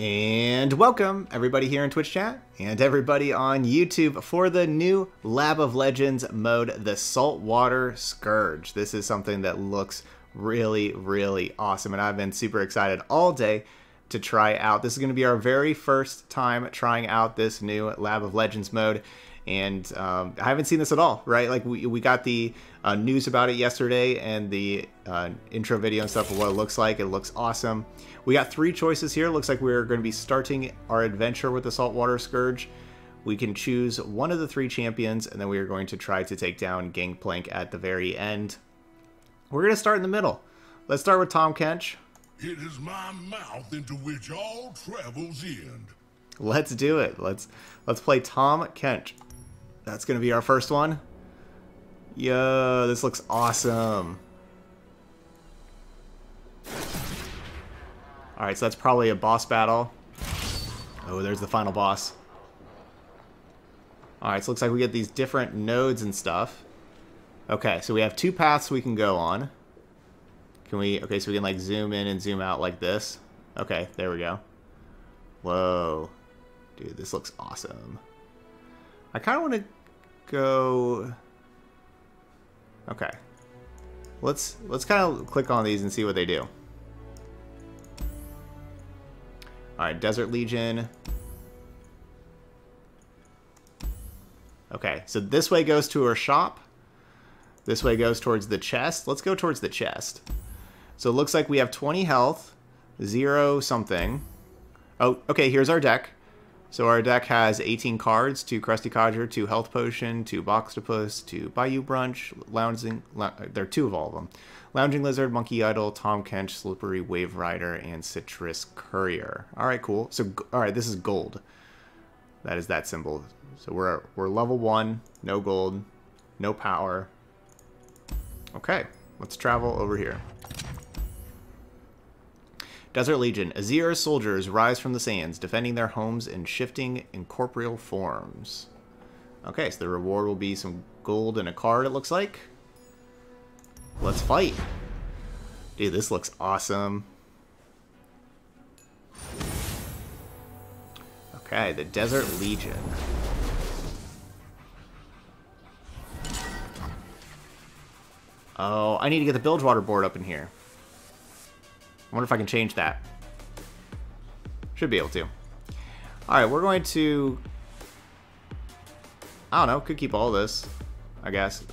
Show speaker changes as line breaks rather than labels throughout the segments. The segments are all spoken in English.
And welcome everybody here in Twitch chat and everybody on YouTube for the new Lab of Legends mode, the Saltwater Scourge. This is something that looks really, really awesome and I've been super excited all day to try out. This is going to be our very first time trying out this new Lab of Legends mode and um, I haven't seen this at all, right? Like we, we got the uh, news about it yesterday and the uh, intro video and stuff of what it looks like. It looks awesome. We got three choices here. Looks like we're going to be starting our adventure with the Saltwater Scourge. We can choose one of the three champions, and then we are going to try to take down Gangplank at the very end. We're going to start in the middle. Let's start with Tahm Kench.
It is my mouth into which all travels end.
Let's do it. Let's let's play Tahm Kench. That's going to be our first one. Yo, this looks awesome. Alright, so that's probably a boss battle. Oh, there's the final boss. Alright, so looks like we get these different nodes and stuff. Okay, so we have two paths we can go on. Can we... Okay, so we can, like, zoom in and zoom out like this. Okay, there we go. Whoa. Dude, this looks awesome. I kind of want to go... Okay. Let's let's kind of click on these and see what they do. Alright, Desert Legion. Okay, so this way goes to her shop. This way goes towards the chest. Let's go towards the chest. So it looks like we have 20 health, 0 something. Oh, okay, here's our deck. So our deck has 18 cards, 2 Crusty Codger, 2 Health Potion, 2 Boxtopus, 2 Bayou Brunch, Lounging... There are two of all of them. Lounging Lizard, Monkey Idol, Tahm Kench, Slippery Wave Rider, and Citrus Courier. Alright, cool. So, alright, this is gold. That is that symbol. So we're, we're level 1, no gold, no power. Okay, let's travel over here. Desert Legion. Azir soldiers rise from the sands, defending their homes in shifting incorporeal forms. Okay, so the reward will be some gold and a card, it looks like. Let's fight. Dude, this looks awesome. Okay, the Desert Legion. Oh, I need to get the Bilgewater board up in here. I wonder if I can change that. Should be able to. Alright, we're going to... I don't know, could keep all this, I guess.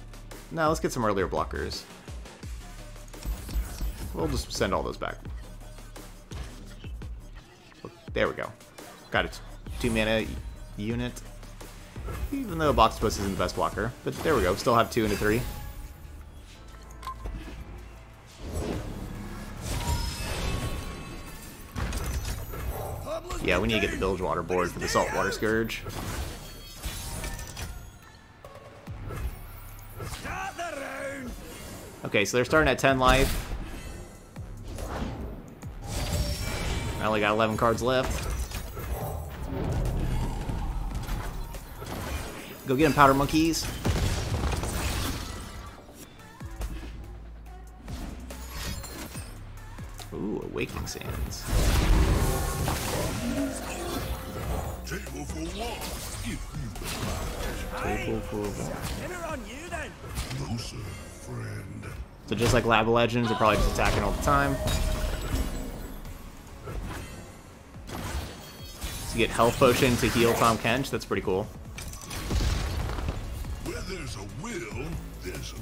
No, let's get some earlier blockers. We'll just send all those back. There we go. Got a two mana unit. Even though Box Boxtopus isn't the best blocker. But there we go. Still have two into three. Yeah, we need to get the Bilgewater board for the Saltwater Scourge. Okay, so they're starting at 10 life. I only got 11 cards left. Go get them, Powder Monkeys. Ooh, Awakening Sands.
Table for one.
Dinner on you then.
No, sir, friend.
So just like Lab of Legends, they're probably just attacking all the time. So you get Health Potion to heal Tahm Kench, that's pretty cool.
Where there's a will, there's a.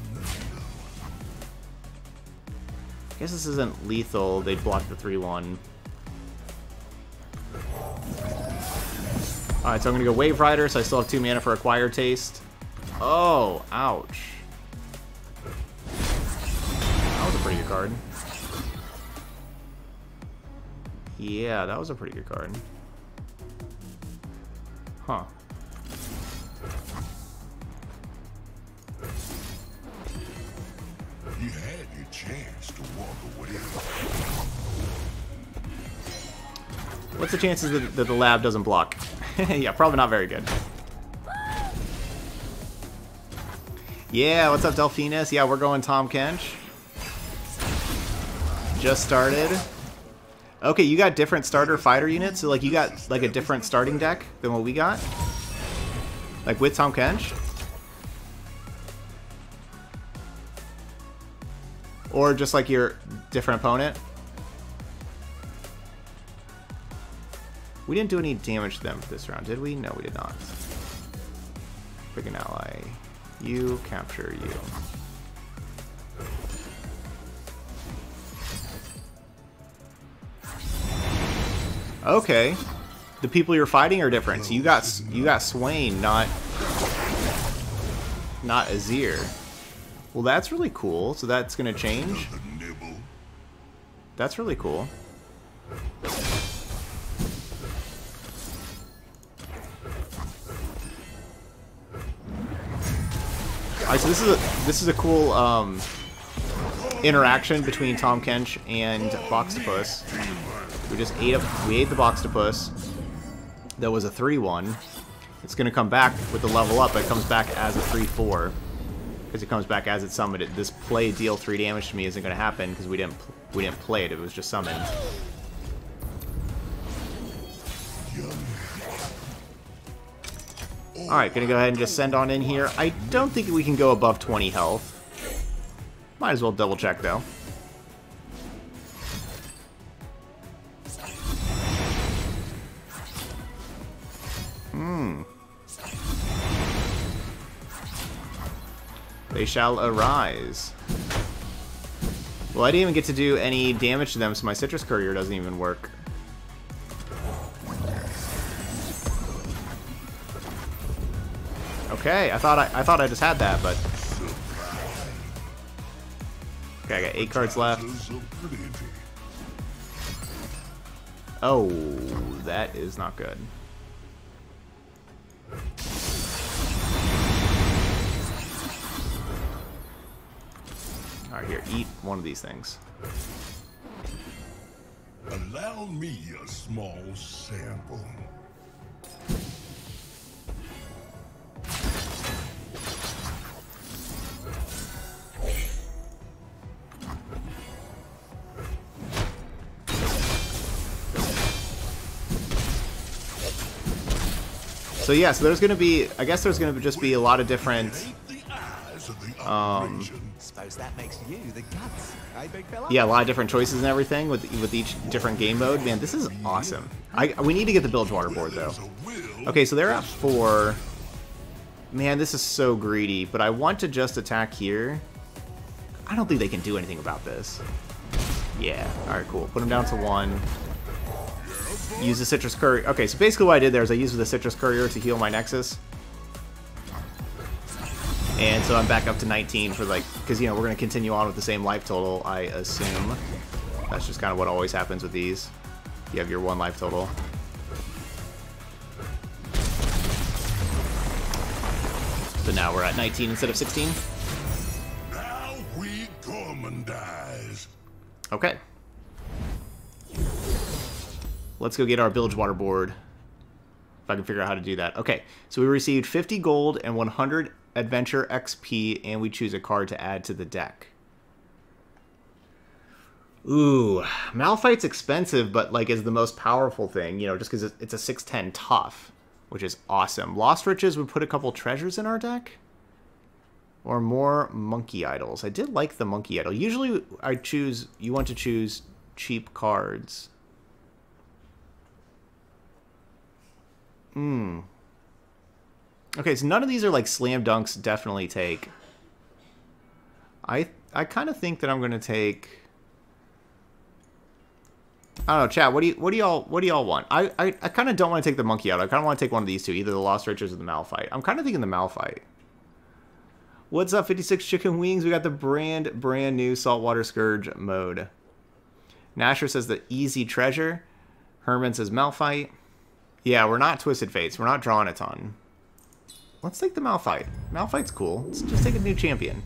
I guess this isn't lethal, they block the 3-1. Alright, so I'm gonna go Wave Rider, so I still have 2 mana for Acquired Taste. Oh, ouch. That was a pretty good card. Yeah, that was a pretty good card. Huh.
You had your chance to walk away.
What's the chances that, that the lab doesn't block? yeah, probably not very good. Yeah, what's up, Delphinus? Yeah, we're going Tahm Kench. Just started. Okay, you got different starter fighter units, so like you got like a different starting deck than what we got? Like with Tahm Kench? Or just like your different opponent? We didn't do any damage to them this round, did we? No, we did not. Pick an ally. You capture you. Okay. The people you're fighting are different. You got you got Swain, not not Azir. Well, that's really cool. So that's gonna change. That's really cool. Alright, so this is a this is a cool um, interaction between Tahm Kench and Boxtopus. We just ate up we ate the Boxtopus. That was a 3-1. It's gonna come back with the level up, but it comes back as a 3-4. Because it comes back as it's summoned. This play deal 3 damage to me isn't gonna happen because we didn't we didn't play it, it was just summoned. Alright, gonna go ahead and just send on in here. I don't think we can go above 20 health. Might as well double check though. Hmm. They shall arise. Well, I didn't even get to do any damage to them, so my Citrus Courier doesn't even work. Okay, I thought I, I thought I just had that, but okay, I got eight cards left. Oh, that is not good. Alright, here, eat one of these things.
Allow me a small sample.
So yeah, so there's gonna be, I guess there's gonna just be a lot of different, um,
Suppose that makes you the guts, eh, big fella?
yeah, a lot of different choices and everything with with each different game mode. Man, this is awesome. I we need to get the Bilgewater board though. Okay, so they're at four. Man, this is so greedy, but I want to just attack here. I don't think they can do anything about this. Yeah, alright, cool. Put them down to one. Use the Citrus Courier. Okay, so basically what I did there is I used the Citrus Courier to heal my Nexus. And so I'm back up to 19 for like, because, you know, we're going to continue on with the same life total, I assume. That's just kind of what always happens with these. You have your one life total. So now we're at 19 instead of 16.
Now we gormandize.
Okay. Let's go get our Bilgewater board. If I can figure out how to do that. Okay, so we received 50 gold and 100 adventure XP, and we choose a card to add to the deck. Ooh, Malphite's expensive, but like is the most powerful thing, you know, just because it's a 610 tough, which is awesome. Lost Riches would put a couple treasures in our deck. Or more monkey idols. I did like the monkey idol. Usually I choose, you want to choose cheap cards. Hmm. Okay, so none of these are like slam dunks definitely take. I I kind of think that I'm to take I don't know, chat. What do you what do y'all what do y'all want? I I, I kind of don't want to take the monkey out. I kind of want to take one of these two, either the Lost Riches or the Malphite. I'm kind of thinking the Malphite. What's up, 56 Chicken Wings? We got the brand brand new Saltwater Scourge mode. Nasher says the Easy Treasure. Herman says Malphite. Yeah, we're not Twisted Fates. We're not drawing a ton. Let's take the Malphite. Malphite's cool. Let's just take a new champion.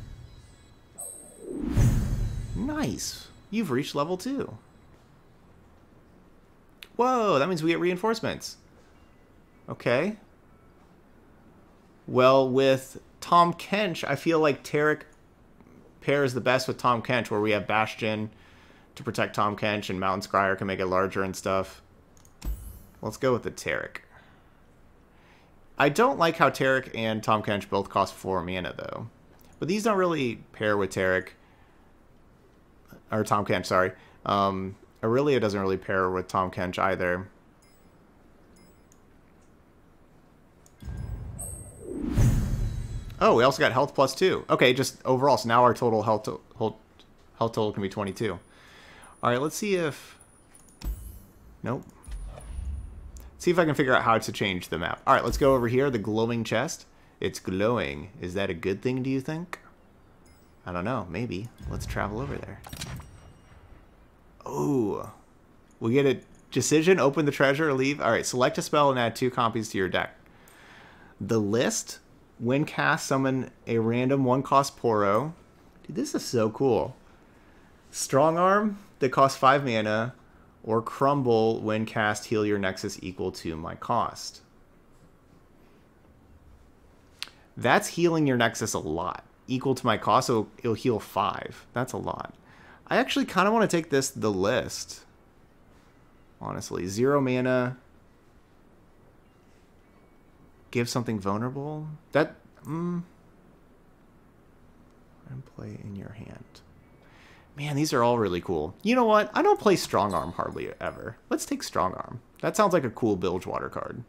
Nice. You've reached level 2. Whoa, that means we get reinforcements. Okay. Well, with Tahm Kench, I feel like Taric pairs the best with Tahm Kench, where we have Bastion, to protect Tahm Kench, and Mountain Scryer can make it larger and stuff. Let's go with the Taric. I don't like how Taric and Tahm Kench both cost 4 mana, though. But these don't really pair with Taric. Or Tahm Kench, sorry. Um, Aurelia doesn't really pair with Tahm Kench either. Oh, we also got health plus 2. Okay, just overall, so now our total health, to health total can be 22. Alright, let's see if... Nope. See if I can figure out how to change the map. Alright, let's go over here, the glowing chest. It's glowing. Is that a good thing, do you think? I don't know, maybe. Let's travel over there. Oh, we get a decision, open the treasure, or leave. Alright, select a spell and add two copies to your deck. The list, when cast, summon a random one-cost Poro. Dude, this is so cool. Strong Arm, that costs 5 mana, or Crumble, when cast, heal your Nexus equal to my cost. That's healing your Nexus a lot. Equal to my cost, so it'll heal 5. That's a lot. I actually kind of want to take this the list. Honestly. Zero mana. Give something vulnerable. That... Mm, and play in your hand. Man, these are all really cool. You know what? I don't play Strong Arm hardly ever. Let's take Strong Arm. That sounds like a cool Bilgewater card.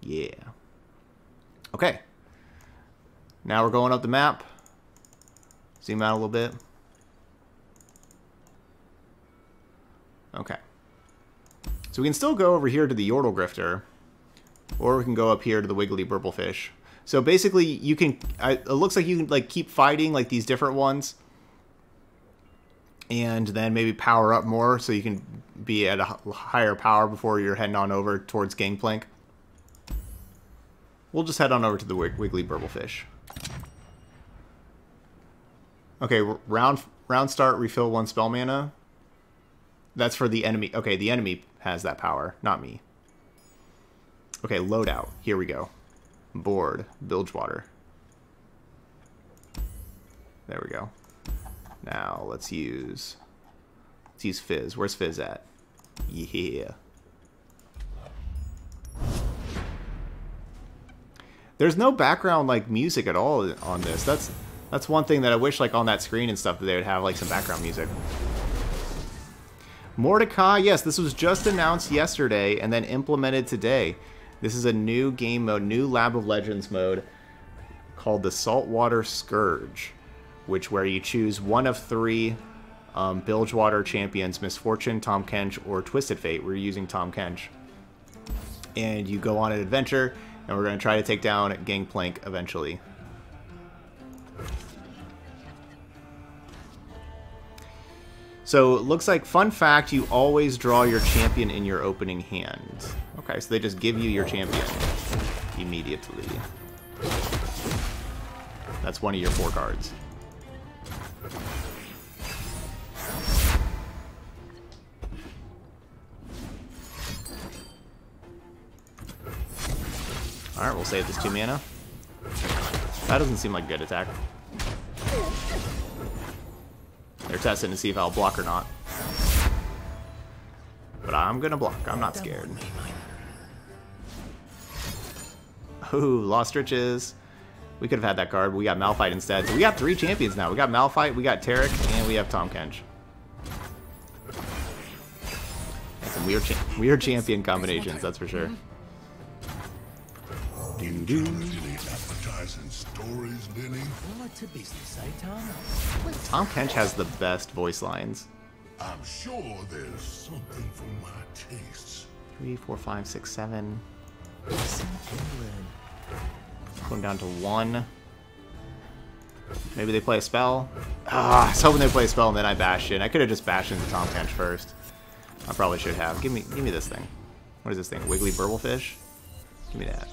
Yeah. Okay. Now we're going up the map. Zoom out a little bit. Okay. So we can still go over here to the Yordle Grifter. Or we can go up here to the Wiggly Burblefish. So basically, you can... It looks like you can like keep fighting like these different ones and then maybe power up more so you can be at a higher power before you're heading on over towards Gangplank. We'll just head on over to the Wiggly Burblefish. Okay, round round start, refill one spell mana. That's for the enemy. Okay, the enemy has that power, not me. Okay, loadout. Here we go. Board, Bilgewater. There we go. Now let's use let's use Fizz. Where's Fizz at? Yeah. There's no background like music at all on this. That's that's one thing that I wish like on that screen and stuff that they would have like some background music. Mordecai, yes, this was just announced yesterday and then implemented today. This is a new game mode, new Lab of Legends mode called the Saltwater Scourge which where you choose one of three um, Bilgewater champions, Misfortune, Tahm Kench, or Twisted Fate. We're using Tahm Kench. And you go on an adventure, and we're going to try to take down Gangplank eventually. So looks like, fun fact, you always draw your champion in your opening hand. Okay, so they just give you your champion immediately. That's one of your four cards. Alright, we'll save this 2 mana. That doesn't seem like a good attack. They're testing to see if I'll block or not. But I'm gonna block, I'm not scared. Ooh, Lost Riches. We could have had that card, but we got Malphite instead. So we got three champions now. We got Malphite, we got Taric, and we have Tahm Kench. And some weird, cha weird champion combinations, that's for sure.
Do do. advertising stories, Lily.
All to business, eh, Tom?
Tahm Kench has the best voice lines.
I'm sure there's something for my tastes.
Three, four, five, six, seven. Going down to one. Maybe they play a spell. Ah, I was hoping they play a spell and then I bashed in. I could have just bashed into Tahm Kench first. I probably should have. Give me, give me this thing. What is this thing? Wiggly burblefish? Give me that.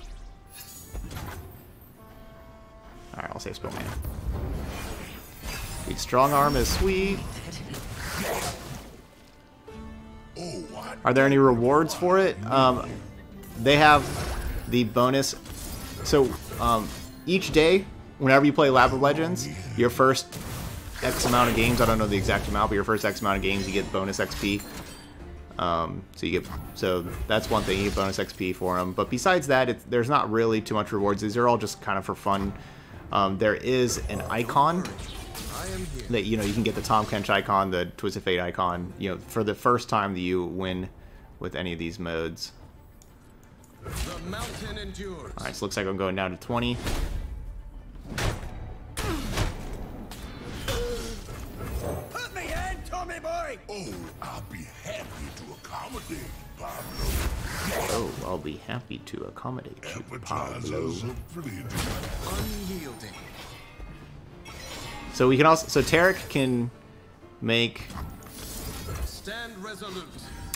Alright, I'll save Spellman. Sweet strong arm is sweet. Are there any rewards for it? Um, they have the bonus. So um, each day, whenever you play Lab of Legends, your first X amount of games. I don't know the exact amount, but your first X amount of games, you get bonus XP. Um, so you get so that's one thing you get bonus XP for them. But besides that, there's not really too much rewards. These are all just kind of for fun. Um, there is an icon that you know you can get the Tahm Kench icon, the Twisted Fate icon. You know for the first time that you win with any of these modes.
The mountain endures.
All right, so looks like I'm going down to 20.
Put me in, Tommy boy.
Oh, I'll be happy to accommodate, Pablo.
Oh, I'll be happy to accommodate you, Pablo.
Appetizers are brilliant.
Unyielding.
So we can also, so Taric can make,
Stand resolute.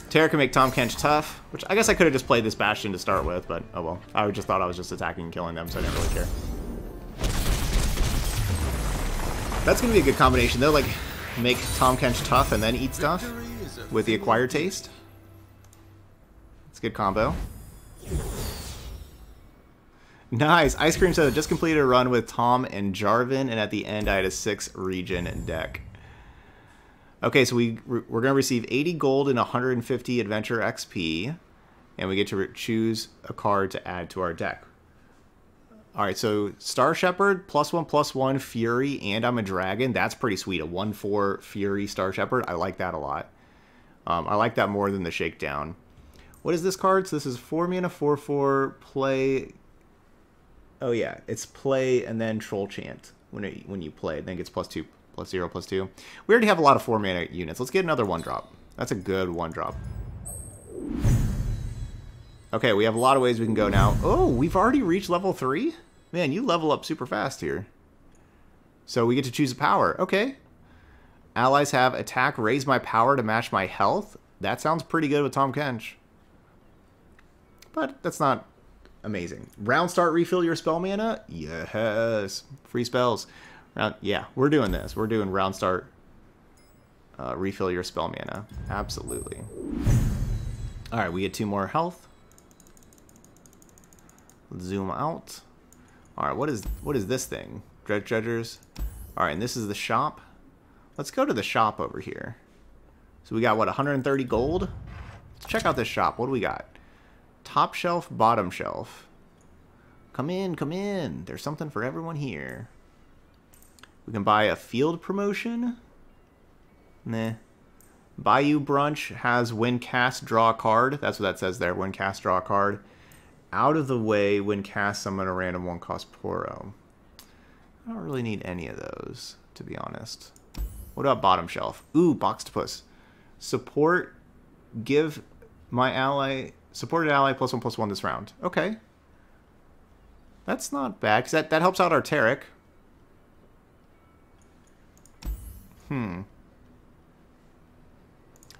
Taric can make Tahm Kench tough, which I guess I could have just played this Bastion to start with, but oh well. I just thought I was just attacking and killing them, so I didn't really care. That's gonna be a good combination though, like make Tahm Kench tough and then eat stuff with the acquired taste. It's a good combo. Nice. Ice Cream said, just completed a run with Tahm and Jarvan, and at the end I had a six region deck. Okay, so we we're going to receive 80 gold and 150 adventure XP, and we get to choose a card to add to our deck. All right, so Star Shepherd plus one plus one Fury, and I'm a dragon. That's pretty sweet. A one four Fury Star Shepherd. I like that a lot. Um, I like that more than the Shakedown. What is this card? So this is four mana, four four play. Oh yeah, it's play and then Troll Chant when it, when you play. Then it gets plus two, plus zero, plus two. We already have a lot of four mana units. Let's get another one drop. That's a good one drop. Okay, we have a lot of ways we can go now. Oh, we've already reached level three. Man, you level up super fast here. So we get to choose a power. Okay. Allies have attack, raise my power to match my health. That sounds pretty good with Tahm Kench. But that's not amazing. Round start, refill your spell mana? Yes. Free spells. Round, yeah, we're doing this. We're doing round start, uh, refill your spell mana. Absolutely. All right, we get two more health. Let's zoom out. All right, what is what is this thing? Dredge Dredgers. All right, and this is the shop. Let's go to the shop over here. So we got what 130 gold. Let's check out this shop. What do we got? Top shelf, bottom shelf. Come in, come in. There's something for everyone here. We can buy a field promotion. Nah. Bayou Brunch has win cast draw card. That's what that says there. Win cast draw card. Out of the way when cast summon a random one cost Poro. I don't really need any of those, to be honest. What about bottom shelf? Ooh, Boxtopus. Support, give my ally, supported ally plus one plus one this round. Okay. That's not bad, because that, that helps out our Taric. Hmm.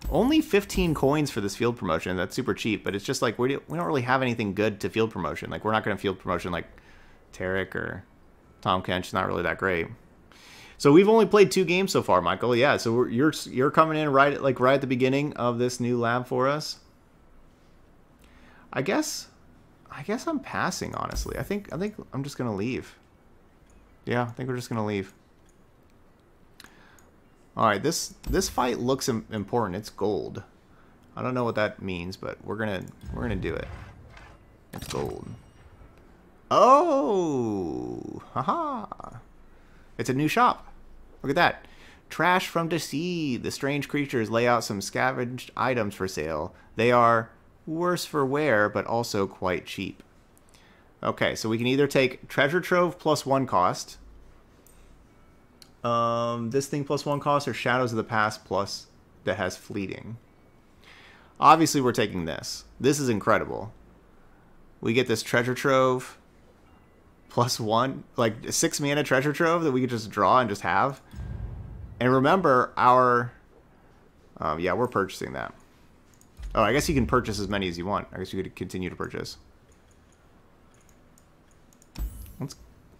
Only 15 coins for this field promotion. That's super cheap, but it's just like we, do, we don't really have anything good to field promotion. Like we're not going to field promotion like Taric or Tahm Kench. Not really that great. So we've only played two games so far, Michael. Yeah, so you're you're coming in right like right at the beginning of this new lab for us. I guess I guess I'm passing honestly. I think I think I'm just going to leave. Yeah, I think we're just going to leave. All right, this this fight looks important. It's gold. I don't know what that means, but we're gonna we're gonna do it. It's gold. Oh, haha! It's a new shop. Look at that. Trash from the sea. The strange creatures lay out some scavenged items for sale. They are worse for wear, but also quite cheap. Okay, so we can either take treasure trove plus one cost, um, this thing plus one cost or Shadows of the Past plus that has fleeting. Obviously, we're taking this. This is incredible. We get this treasure trove plus one, like six mana treasure trove that we could just draw and just have. And remember, our. Um, yeah, we're purchasing that. Oh, I guess you can purchase as many as you want. I guess you could continue to purchase. Let's.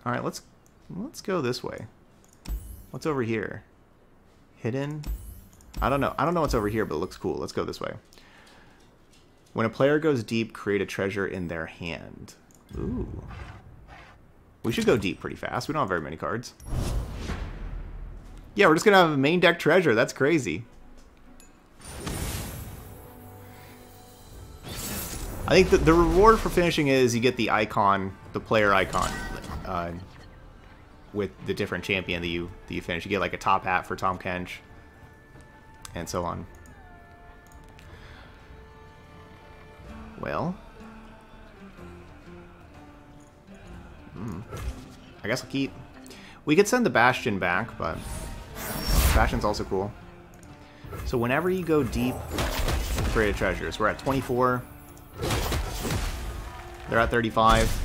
All right, let's let's go this way. What's over here? Hidden? I don't know. I don't know what's over here, but it looks cool. Let's go this way. When a player goes deep, create a treasure in their hand. Ooh. We should go deep pretty fast. We don't have very many cards. Yeah, we're just gonna have a main deck treasure. That's crazy. I think the, the reward for finishing is you get the icon, the player icon, uh, with the different champion that you that you finish. You get like a top hat for Tahm Kench, and so on. Well, hmm. I guess I'll keep. We could send the Bastion back, but Bastion's also cool. So whenever you go deep, create treasures. We're at 24. They're at 35.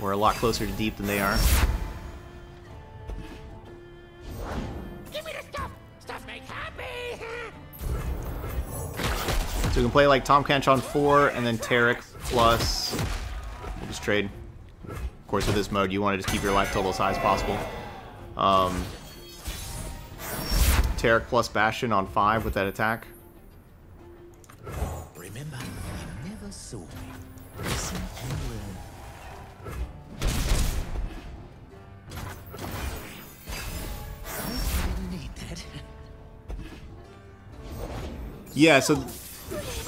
We're a lot closer to deep than they are.
Give me the stuff! Stuff make happy!
So we can play like Tahm Kench on 4, and then Taric plus... We'll just trade. Of course, with this mode, you want to just keep your life total as high as possible. Um, Taric plus Bastion on 5 with that attack. Yeah, so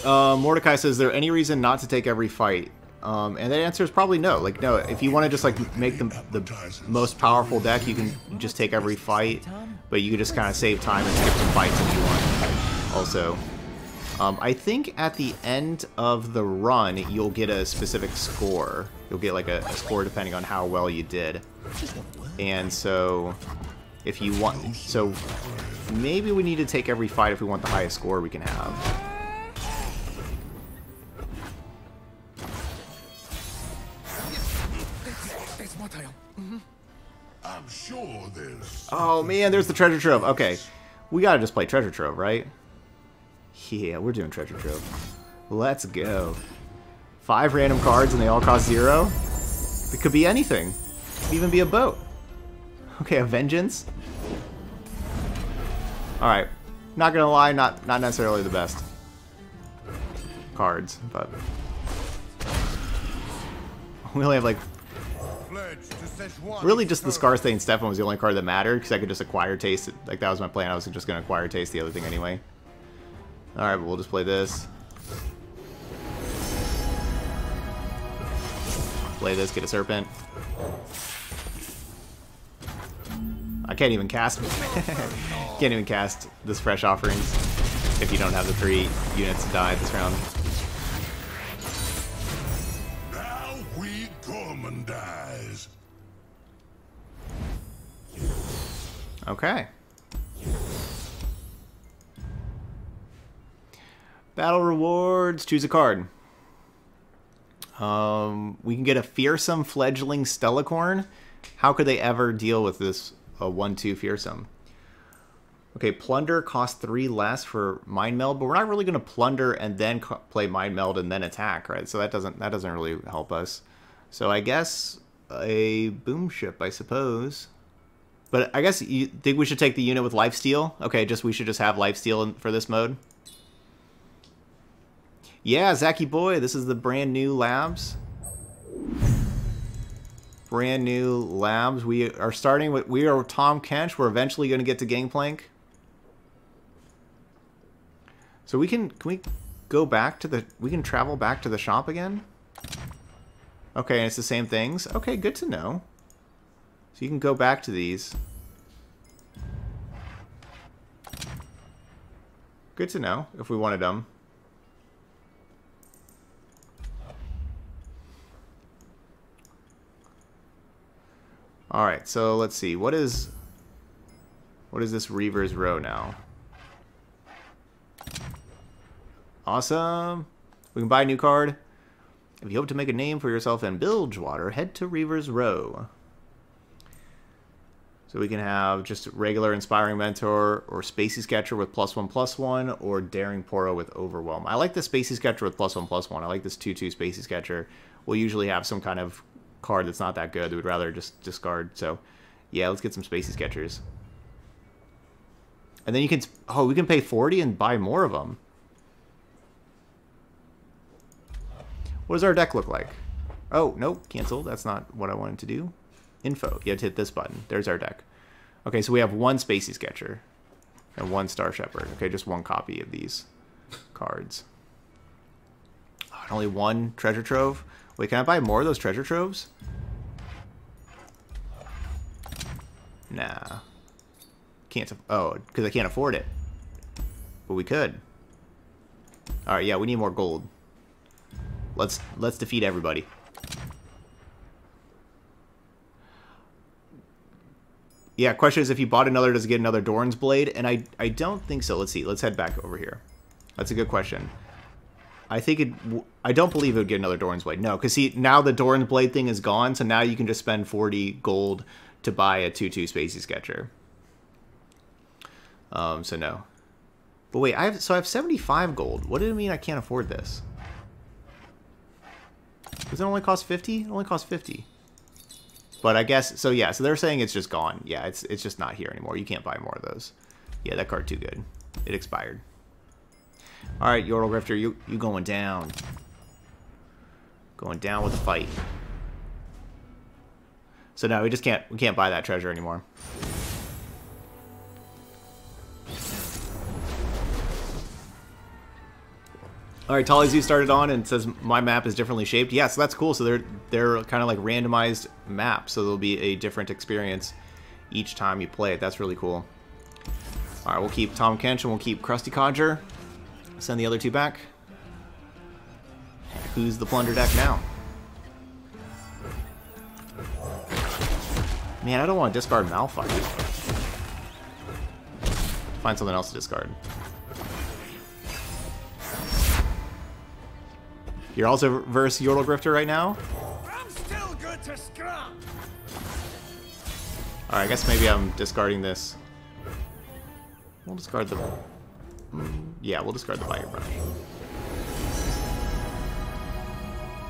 uh, Mordecai says, is there any reason not to take every fight? Um, and the answer is probably no. Like, no, if you want to just, like, make the, the most powerful deck, you can just take every fight, but you can just kind of save time and skip some fights if you want. Also, um, I think at the end of the run, you'll get a specific score. You'll get, like, a, a score depending on how well you did. And so, if you want... So, maybe we need to take every fight if we want the highest score we can have. Oh man, there's the treasure trove. Okay, we gotta just play treasure trove, right? Yeah, we're doing treasure trove. Let's go. Five random cards and they all cost zero? It could be anything. It could even be a boat. Okay, a vengeance. Alright. Not gonna lie, not not necessarily the best cards, but we only have like Really, just the
first.
Scar Stefan was the only card that mattered, because I could just acquire taste. Like, that was my plan. I was just to acquire taste the other thing anyway. Alright, but we'll just play this. Play this, get a Serpent. I can't even cast... can't even cast this Fresh Offerings if you don't have the three units to die this round.
Now we gormandize.
Okay. Battle rewards. Choose a card. Um, we can get a fearsome fledgling Stellacorn. How could they ever deal with this a one-two fearsome? Okay, plunder costs three less for mind meld, but we're not really going to plunder and then play mind meld and then attack, right? So that doesn't that doesn't really help us. So I guess a boom ship, I suppose. But I guess you think we should take the unit with lifesteal? Okay, just we should just have lifesteal in- for this mode. Yeah, Zaki boy, this is the brand new labs. Brand new labs. We are starting with we are Tahm Kench. We're eventually going to get to Gangplank. So we can can we go back to the we can travel back to the shop again? Okay, and it's the same things. Okay, good to know. So you can go back to these. Good to know if we wanted them. All right, so let's see. What is what is this Reaver's Row now? Awesome. We can buy a new card. If you hope to make a name for yourself in Bilgewater, head to Reaver's Row. So we can have just regular Inspiring Mentor or Spacey Sketcher with plus one plus one or Daring Poro with Overwhelm. I like the Spacey Sketcher with plus one plus one. I like this 2-2 Spacey Sketcher. We'll usually have some kind of card that's not that good. We would rather just discard. So yeah, let's get some Spacey Sketchers. And then you can, oh, we can pay 40 and buy more of them. What does our deck look like? Oh, nope, cancel. That's not what I wanted to do. Info. You have to hit this button. There's our deck. Okay, so we have one Spacey Sketcher and one Star Shepherd. Okay, just one copy of these cards. Oh, and only one treasure trove. Wait, can I buy more of those treasure troves? Nah. Can't. Oh, because I can't afford it. But we could. All right, yeah, we need more gold. Let's let's defeat everybody. Yeah, question is if you bought another, does it get another Doran's Blade? And I I don't think so. Let's see. Let's head back over here. That's a good question. I think it. I don't believe it would get another Doran's Blade. No, because see now the Doran's Blade thing is gone, so now you can just spend 40 gold to buy a 2-2 Spacey Sketcher. Um, so no. But wait, I have so I have 75 gold. What did it mean I can't afford this? Does it only cost 50? It only costs 50. But I guess so yeah, so they're saying it's just gone. Yeah, it's it's just not here anymore. You can't buy more of those. Yeah, that card too good. It expired. Alright, Yordle Grifter, you you going down. Going down with the fight. So no, we just can't we can't buy that treasure anymore. All right, Tolly Zoo started on and says my map is differently shaped. Yeah, so that's cool. So they're they're kind of like randomized maps, so there'll be a different experience each time you play it. That's really cool. All right, we'll keep Tahm Kench and we'll keep Krusty Codger. Send the other two back. Who's the plunder deck now? Man, I don't want to discard Malphite. Find something else to discard. You're also verse Yordle Grifter right now?
I'm still good to scrap.
Alright, I guess maybe I'm discarding this. We'll discard the... Yeah, we'll discard the Fire Brush.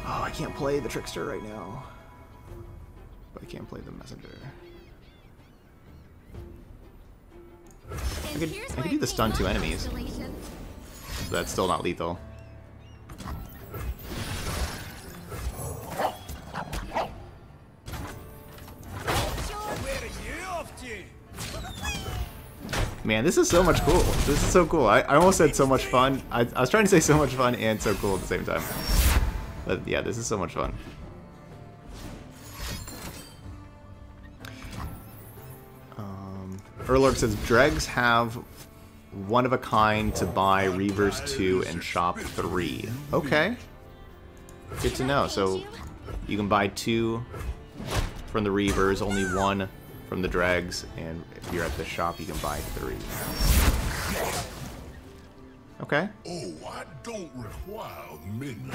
Oh, I can't play the Trickster right now. But I can't play the Messenger. I could, I could do the stun two enemies. But that's still not lethal. Man, this is so much cool. This is so cool. I, I almost said so much fun. I, I was trying to say so much fun and so cool at the same time. But yeah, this is so much fun. Um, Erlork says, Dregs have one of a kind to buy Reavers 2 and Shop 3. Okay. Good to know. So you can buy two from the Reavers, only one from the Dregs, and if you're at the shop, you can buy three. Okay.
Oh, I don't require minions.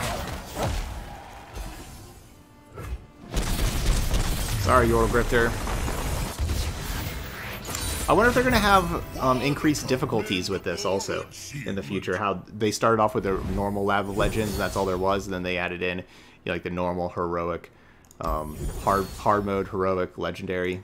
Sorry, Yordle Grifter. I wonder if they're going to have um, increased difficulties with this also in the future. How they started off with a normal Lab of Legends, and that's all there was, and then they added in you know, like the normal heroic, um, hard hard mode, heroic, legendary.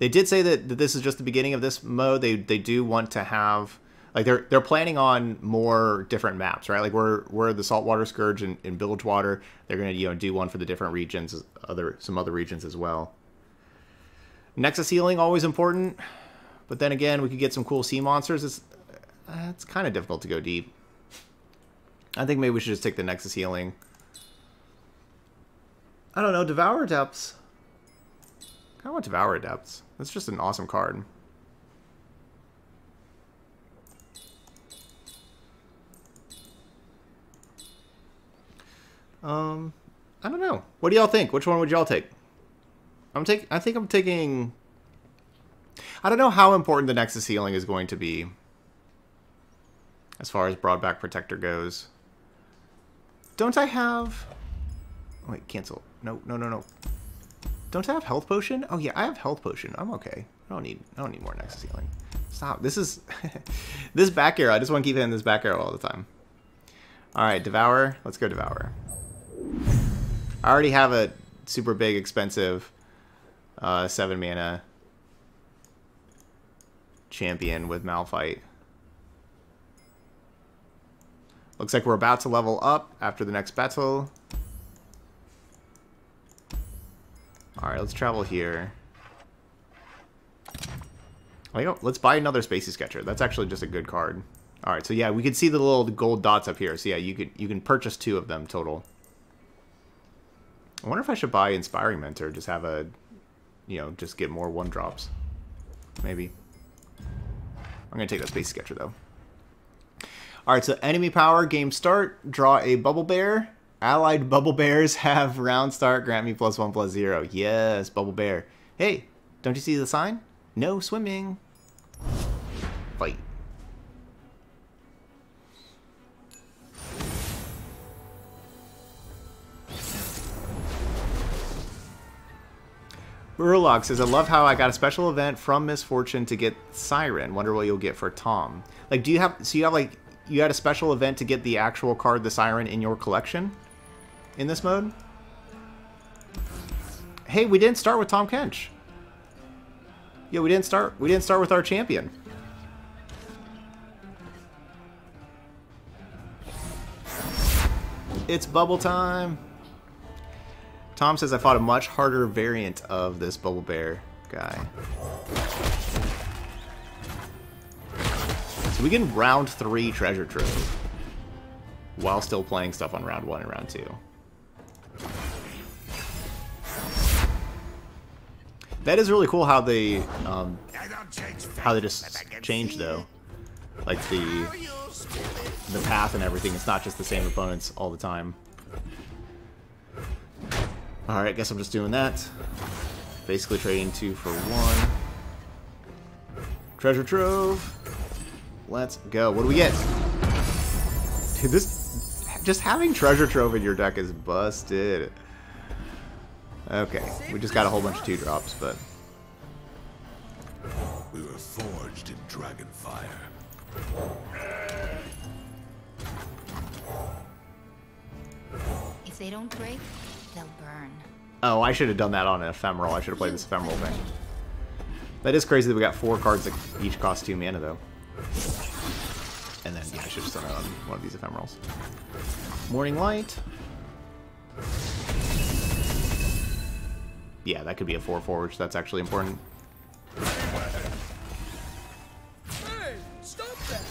They did say that, that this is just the beginning of this mode. They they do want to have like they're they're planning on more different maps, right? Like we're we're the saltwater scourge in, in Bilgewater. They're gonna you know do one for the different regions, other some other regions as well. Nexus healing always important, but then again we could get some cool sea monsters. It's uh, it's kind of difficult to go deep. I think maybe we should just take the Nexus healing. I don't know, Devour Depths. I want Devour Depths. That's just an awesome card. Um, I don't know. What do y'all think? Which one would y'all take? I'm take. I think I'm taking. I don't know how important the Nexus healing is going to be. As far as Broadback Protector goes. Don't I have... Wait, cancel. No, no, no, no. Don't I have Health Potion? Oh yeah, I have Health Potion. I'm okay. I don't need I don't need more Nexus healing. Stop. This is... this back arrow. I just want to keep hitting this back arrow all the time. Alright, Devour. Let's go Devour. I already have a super big, expensive uh, 7 mana champion with Malphite. Looks like we're about to level up after the next battle. Alright, let's travel here. Oh, let's buy another Spacey Sketcher. That's actually just a good card. All right, so yeah, we can see the little gold dots up here. So yeah, you could you can purchase two of them total. I wonder if I should buy Inspiring Mentor, just have a, you know, just get more one drops. Maybe. I'm gonna take that Space Sketcher though. All right, so enemy power game start. Draw a Bubble Bear. Allied Bubble Bears have round start. Grant me plus one plus zero. Yes, Bubble Bear. Hey, don't you see the sign? No swimming. Fight. Urlog says, I love how I got a special event from Miss Fortune to get Siren. Wonder what you'll get for Tahm. Like, do you have, so you have like, you had a special event to get the actual card, the Siren, in your collection? In this mode? Hey, we didn't start with Tahm Kench. Yeah, we didn't start, we didn't start with our champion. It's bubble time. Tom says I fought a much harder variant of this Bubble Bear guy. So we can round three treasure trove while still playing stuff on round one and round two. That is really cool how they um, how they just change though, like the the path and everything. It's not just the same opponents all the time. Alright, guess I'm just doing that. Basically trading two for one. Treasure Trove. Let's go. What do we get? Dude, this... Just having Treasure Trove in your deck is busted. Okay, we just got a whole bunch of two drops, but...
We were forged in Dragonfire.
If they don't break, they'll burn.
Oh, I should have done that on an ephemeral. I should have played this ephemeral thing. That is crazy that we got four cards that each cost two mana, though. And then, yeah, I should have done it on one of these ephemerals. Morning Light. Yeah, that could be a 4-4, which that's actually important.
Hey, stop that!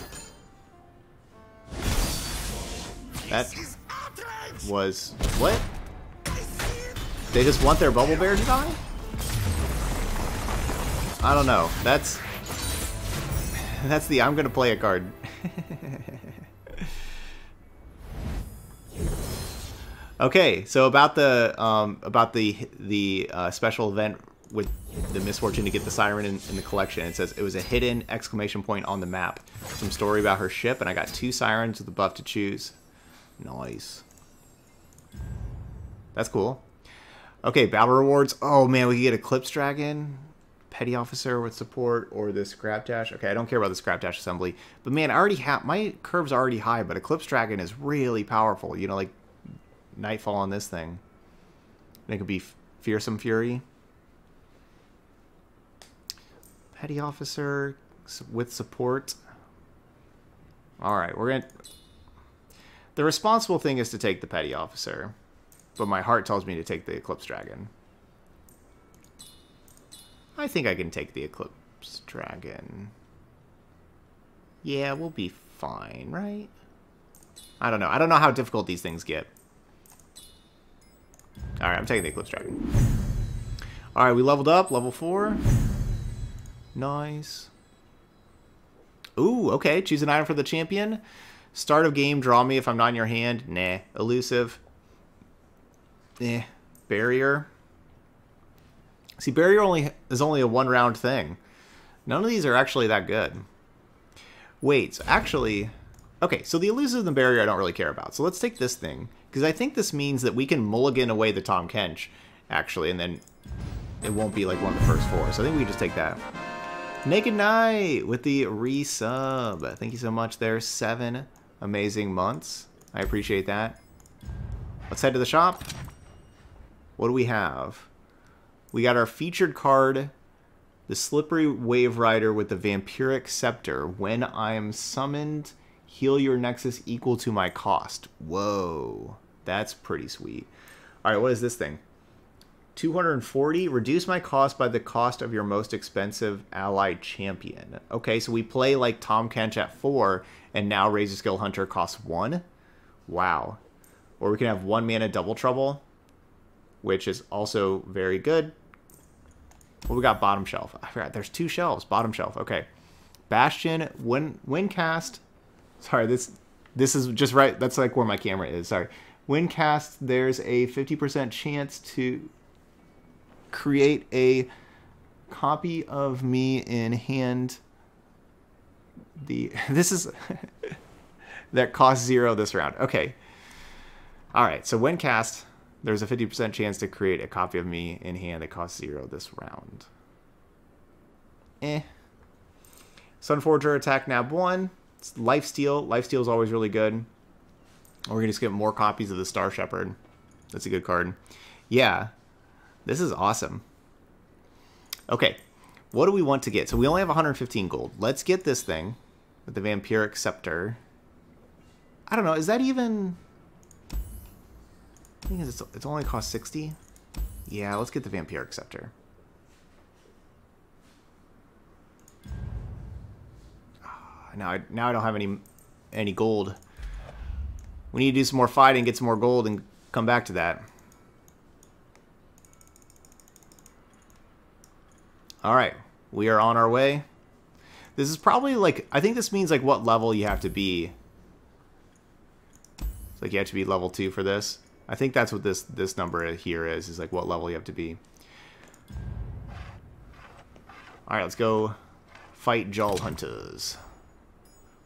That was... What? They just want their Bubble Bear to die? I don't know. That's... That's the I'm gonna play a card. okay, so about the um, about the the uh, special event with the Miss Fortune to get the siren in, in, the collection. It says it was a hidden exclamation point on the map. Some story about her ship, and I got two sirens with a buff to choose. Nice. That's cool. Okay, battle rewards. Oh man, we can get Eclipse Dragon, Petty Officer with support, or the Scrap Dash. Okay, I don't care about the Scrap Dash assembly. But man, I already have my curves already high, but Eclipse Dragon is really powerful. You know, like Nightfall on this thing. And it could be Fearsome Fury. Petty Officer with support. Alright, we're going to... The responsible thing is to take the Petty Officer. But my heart tells me to take the Eclipse Dragon. I think I can take the Eclipse Dragon. Yeah, we'll be fine, right? I don't know. I don't know how difficult these things get. Alright, I'm taking the Eclipse Dragon. Alright, we leveled up. Level 4. Nice. Ooh, okay. Choose an item for the champion. Start of game, draw me if I'm not in your hand. Nah. Elusive. Eh. Barrier. See, barrier only is only a one round thing. None of these are actually that good. Wait, so actually... Okay, so the elusive and the barrier I don't really care about. So let's take this thing. Because I think this means that we can mulligan away the Tahm Kench, actually, and then it won't be like one of the first four. So I think we can just take that. Naked Knight with the resub. Thank you so much there. Seven amazing months. I appreciate that. Let's head to the shop. What do we have? We got our featured card, the Slippery Wave Rider with the Vampiric Scepter. When I am summoned, heal your Nexus equal to my cost. Whoa, that's pretty sweet. All right, what is this thing? 240. Reduce my cost by the cost of your most expensive allied champion. Okay, so we play like Tahm Kench at 4, and now Razor Scale Hunter costs 1. Wow. Or we can have 1 mana Double Trouble, which is also very good. Well, we got bottom shelf. I forgot. There's two shelves. Bottom shelf. Okay. Bastion, win, Windcast. Sorry, this this is just right. That's like where my camera is. Sorry. Windcast, there's a 50% chance to create a copy of me in hand. The this is that costs zero this round. Okay. All right. So Windcast, there's a 50% chance to create a copy of me in hand that costs zero this round. Eh. Sunforger attack nab one. Lifesteal. Lifesteal is always really good. We're going to just get more copies of the Star Shepherd. That's a good card. Yeah. This is awesome. Okay. What do we want to get? So we only have 115 gold. Let's get this thing with the Vampiric Scepter. I don't know. Is that even... I think it's, it's only cost 60. Yeah, let's get the Vampiric Scepter. Now I, now I don't have any any gold. We need to do some more fighting, get some more gold, and come back to that. Alright, we are on our way. This is probably like, I think this means like what level you have to be. It's like you have to be level 2 for this. I think that's what this this number here is, is like what level you have to be. Alright, let's go fight Jaw Hunters.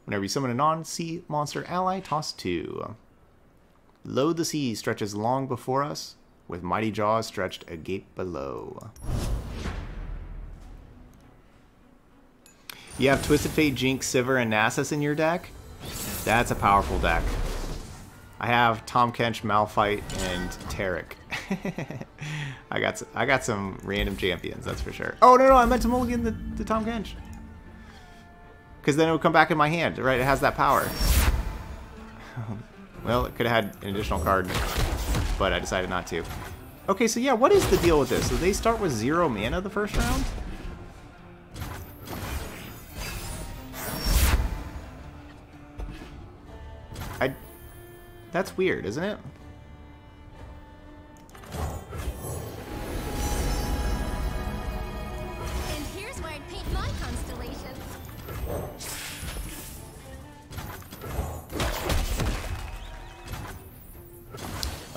Whenever you summon a non-sea monster ally, toss 2. Load the sea stretches long before us, with mighty jaws stretched agape below. You have Twisted Fate, Jinx, Sivir, and Nasus in your deck? That's a powerful deck. I have Tahm Kench, Malphite, and Taric. I got I got some random champions, that's for sure. Oh no no, I meant to mulligan the, the Tahm Kench. Because then it would come back in my hand, right? It has that power. well, it could have had an additional card, but I decided not to. Okay, so yeah, what is the deal with this? So they start with zero mana the first round? I... That's weird, isn't it?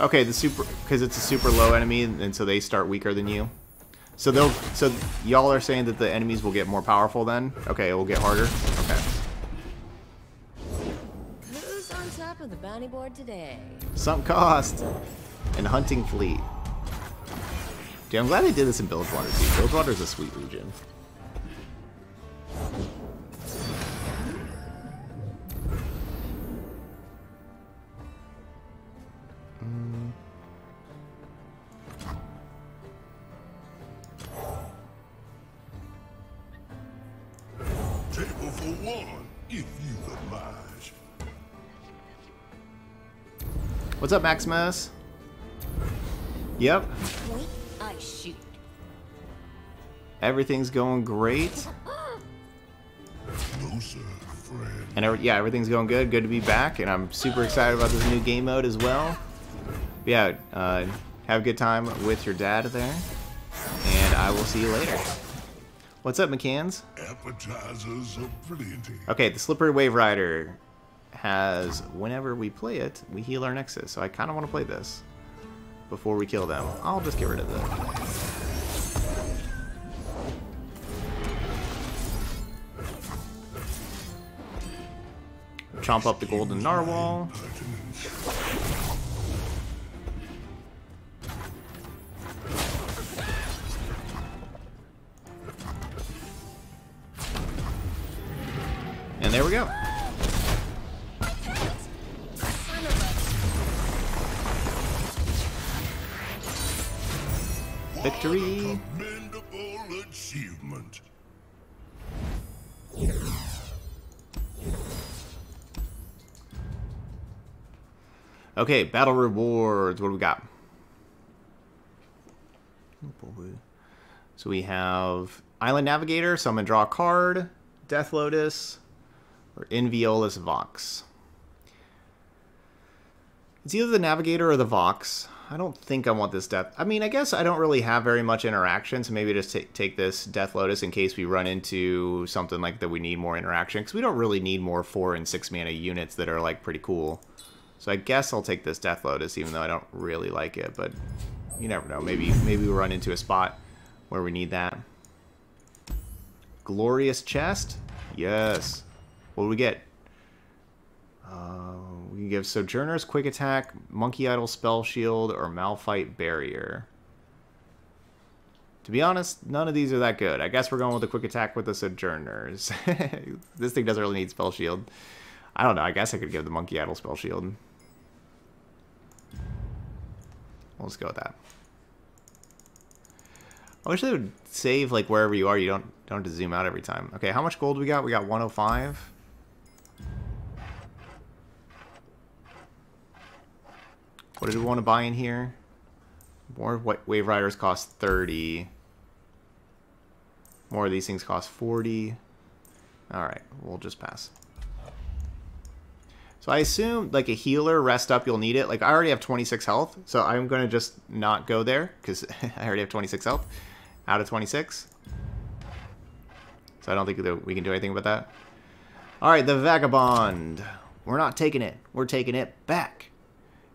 Okay, the super because it's a super low enemy, and so they start weaker than you. So they'll so y'all are saying that the enemies will get more powerful then? Okay, it will get harder. Okay.
Who's on top of the bounty board today?
Sunk cost and hunting fleet. Dude, I'm glad they did this in Bilgewater too. Bilgewater is a sweet region. Up, Maximus? Yep,
I shoot.
everything's going great.
Friend.
And every, yeah, everything's going good. Good to be back, and I'm super excited about this new game mode as well. But yeah, uh, have a good time with your dad there, and I will see you later. What's up, McCanns?
Appetizers are.
Okay, the Slippery Wave Rider has, whenever we play it, we heal our Nexus. So I kind of want to play this before we kill them. I'll just get rid of it. Chomp up the Golden Narwhal. And there we go. Victory.
Commendable achievement.
Okay, battle rewards. What do we got? Oh, so we have Island Navigator, so I'm going to draw a card, Death Lotus, or Inviolus Vox. It's either the Navigator or the Vox. I don't think I want this Death... I mean, I guess I don't really have very much interaction, so maybe just take this Death Lotus in case we run into something like that we need more interaction, because we don't really need more 4 and 6 mana units that are, like, pretty cool. So I guess I'll take this Death Lotus, even though I don't really like it, but you never know. Maybe, maybe we run into a spot where we need that. Glorious Chest? Yes. What do we get? Uh, we can give Sojourner's Quick Attack, Monkey Idol Spell Shield, or Malphite Barrier. To be honest, none of these are that good. I guess we're going with the Quick Attack with the Sojourners. this thing doesn't really need Spell Shield. I don't know. I guess I could give the Monkey Idol Spell Shield. Let's go with that. I wish they would save like wherever you are. You don't don't have to zoom out every time. Okay, how much gold we got? We got 105. What did we want to buy in here? More Wave Riders cost 30. More of these things cost 40. Alright, we'll just pass. So I assume, like, a healer, rest up, you'll need it. Like, I already have 26 health, so I'm going to just not go there, because I already have 26 health out of 26. So I don't think that we can do anything about that. Alright, the Vagabond. We're not taking it. We're taking it back.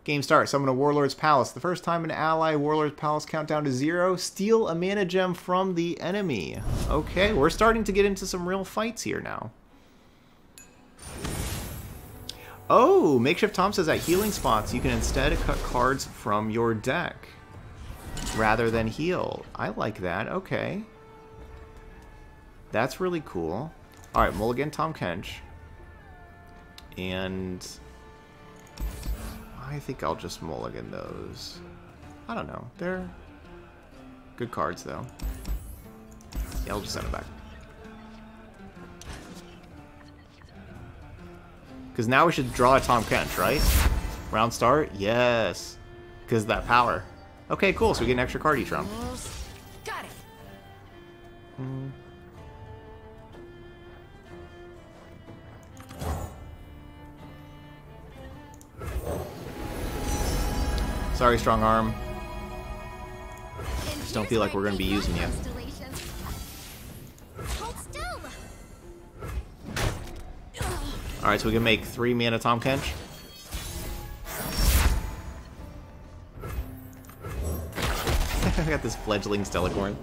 Game start. Summon a Warlord's Palace. The first time an ally Warlord's Palace countdown to zero, steal a mana gem from the enemy. Okay, we're starting to get into some real fights here now. Oh, Makeshift Tom says at healing spots, you can instead cut cards from your deck rather than heal. I like that. Okay. That's really cool. Alright, Mulligan Tahm Kench. And I think I'll just mulligan those. I don't know. They're good cards, though. Yeah, I'll just send it back. Because now we should draw a Tahm Kench, right? Round start? Yes. Because that power. Okay, cool. So we get an extra card each round.
Got it.
Mm. Sorry, strong arm. Just don't feel like we're going to be using you. Alright, so we can make three mana Tahm Kench. I got this fledgling Stellacorn.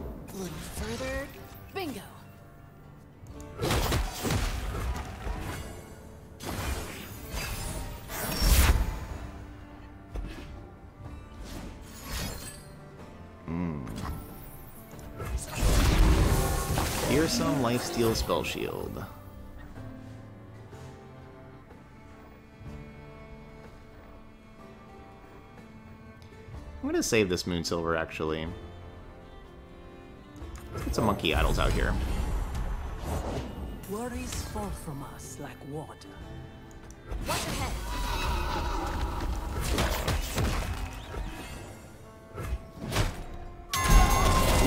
Fearsome Lifesteal Spell Shield. I'm gonna save this Moon Silver actually. Let's get some monkey idols out here.
Worries fall from us like water.
Watch your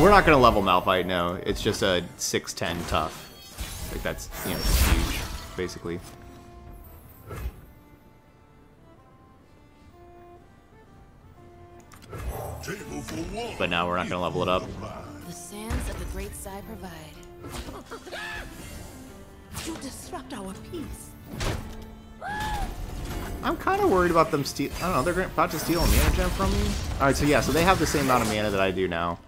We're not gonna level Malphite, no. It's just a 6'10 tough. Like that's you know just huge, basically.
Table for one.
But now we're not gonna level it up.
The sands of the great side provide.
You disrupt our peace.
I'm kind of worried about them steal. I don't know. They're about to steal a mana gem from me. All right, so yeah, so they have the same amount of mana that I do now,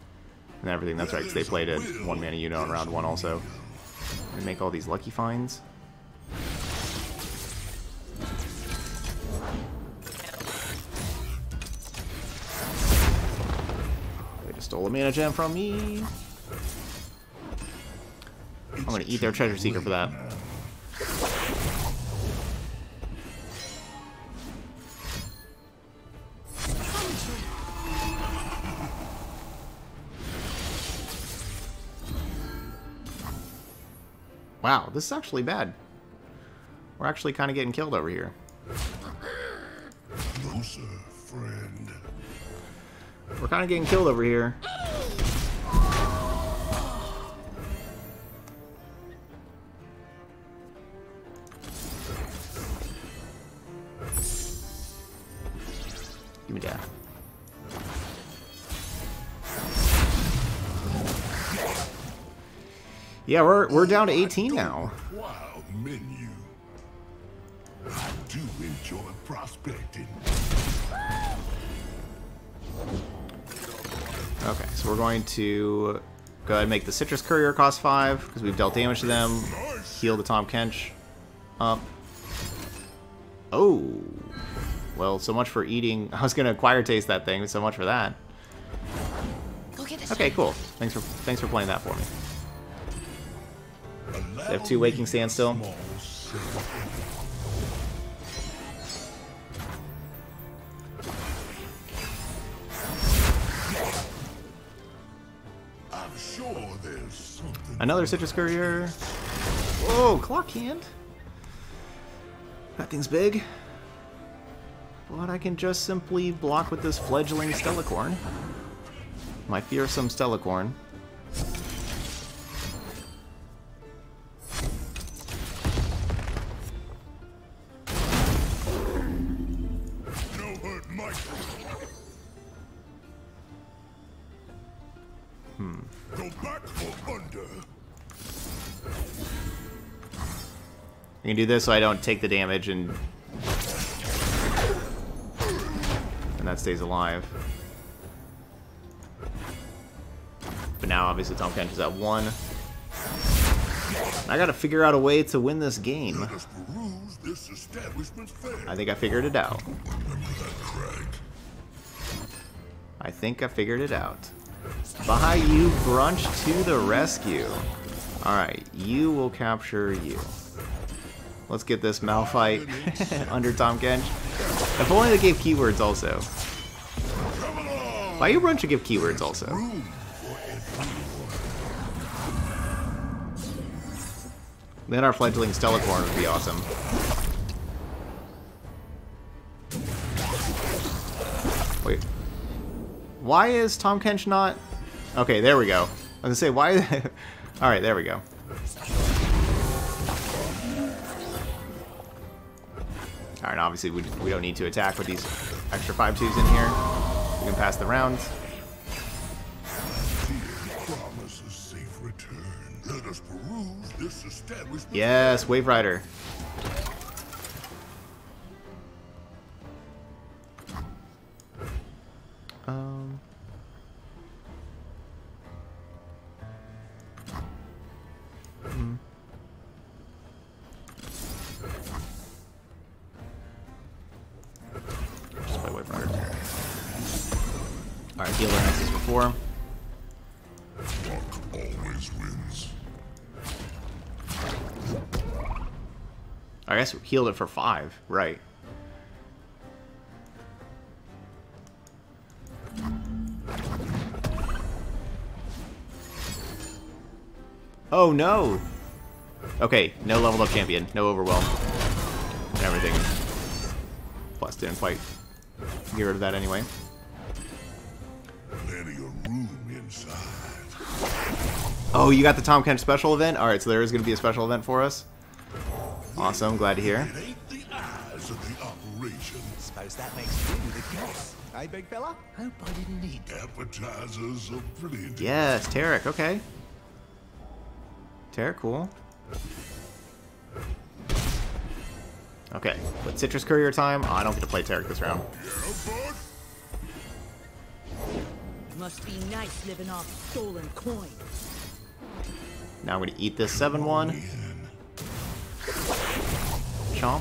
and everything. That's right, because they played a one mana unit on round one also. And make all these lucky finds. They just stole a mana gem from me. I'm gonna eat their treasure seeker for that. Wow, this is actually bad. We're actually kind of getting killed over here.
Closer, friend.
We're kind of getting killed over here. Yeah, we're we're down to 18 now.
Wild menu. I do enjoy prospecting.
Okay, so we're going to go ahead and make the Citrus Courier cost 5, because we've dealt damage to them. Heal the Tahm Kench up. Oh. Well, so much for eating. I was going to acquire taste that thing, so much for that.
Go get this.
Okay, cool. Thanks for thanks for playing that for me. They have two Waking Stand still.
Small cell. I'm sure there's something.
Another Citrus Courier. Whoa, Clock Hand. That thing's big. But I can just simply block with this fledgling Stellacorn. My fearsome Stellacorn. Can do this so I don't take the damage and... And that stays alive. But now, obviously, Tahm Kench is at one. I gotta figure out a way to win this game.
Let us peruse this.
I think I figured it out. I think I figured it out. Bayou Brunch to the rescue. Alright, you will capture you. Let's get this Malphite under Tahm Kench. If only they gave keywords also.
Along.
Bayou Brunch should give keywords also.
Room for everyone.
Then our fledgling Stellacorn would be awesome. Wait. Why is Tahm Kench not... Okay, there we go. I was gonna say, why... Alright, there we go. Alright, obviously we, we don't need to attack with these extra 5-2s in here. We can pass the rounds.
Safe return. Let us peruse this.
Yes, Wave Rider. Healed it for five, right? Oh no! Okay, no leveled up champion, no overwhelm. And everything. Plus didn't quite get rid of that anyway.
Plenty of room inside.
Oh, you got the Tahm Kench special event? Alright, so there is going to be a special event for us. Awesome, glad to hear.
It ain't the eyes of the operation.
Suppose that makes you the boss. Hey, big fella? Hope I didn't need
Appetizers are plenty.
Yes, Taric, okay. Taric, cool. Okay, but Citrus Courier time. Oh, I don't get to play Taric this round.
Yeah.
Must be nice living off stolen coin.
Now I'm going to eat this 7-1. Chomp.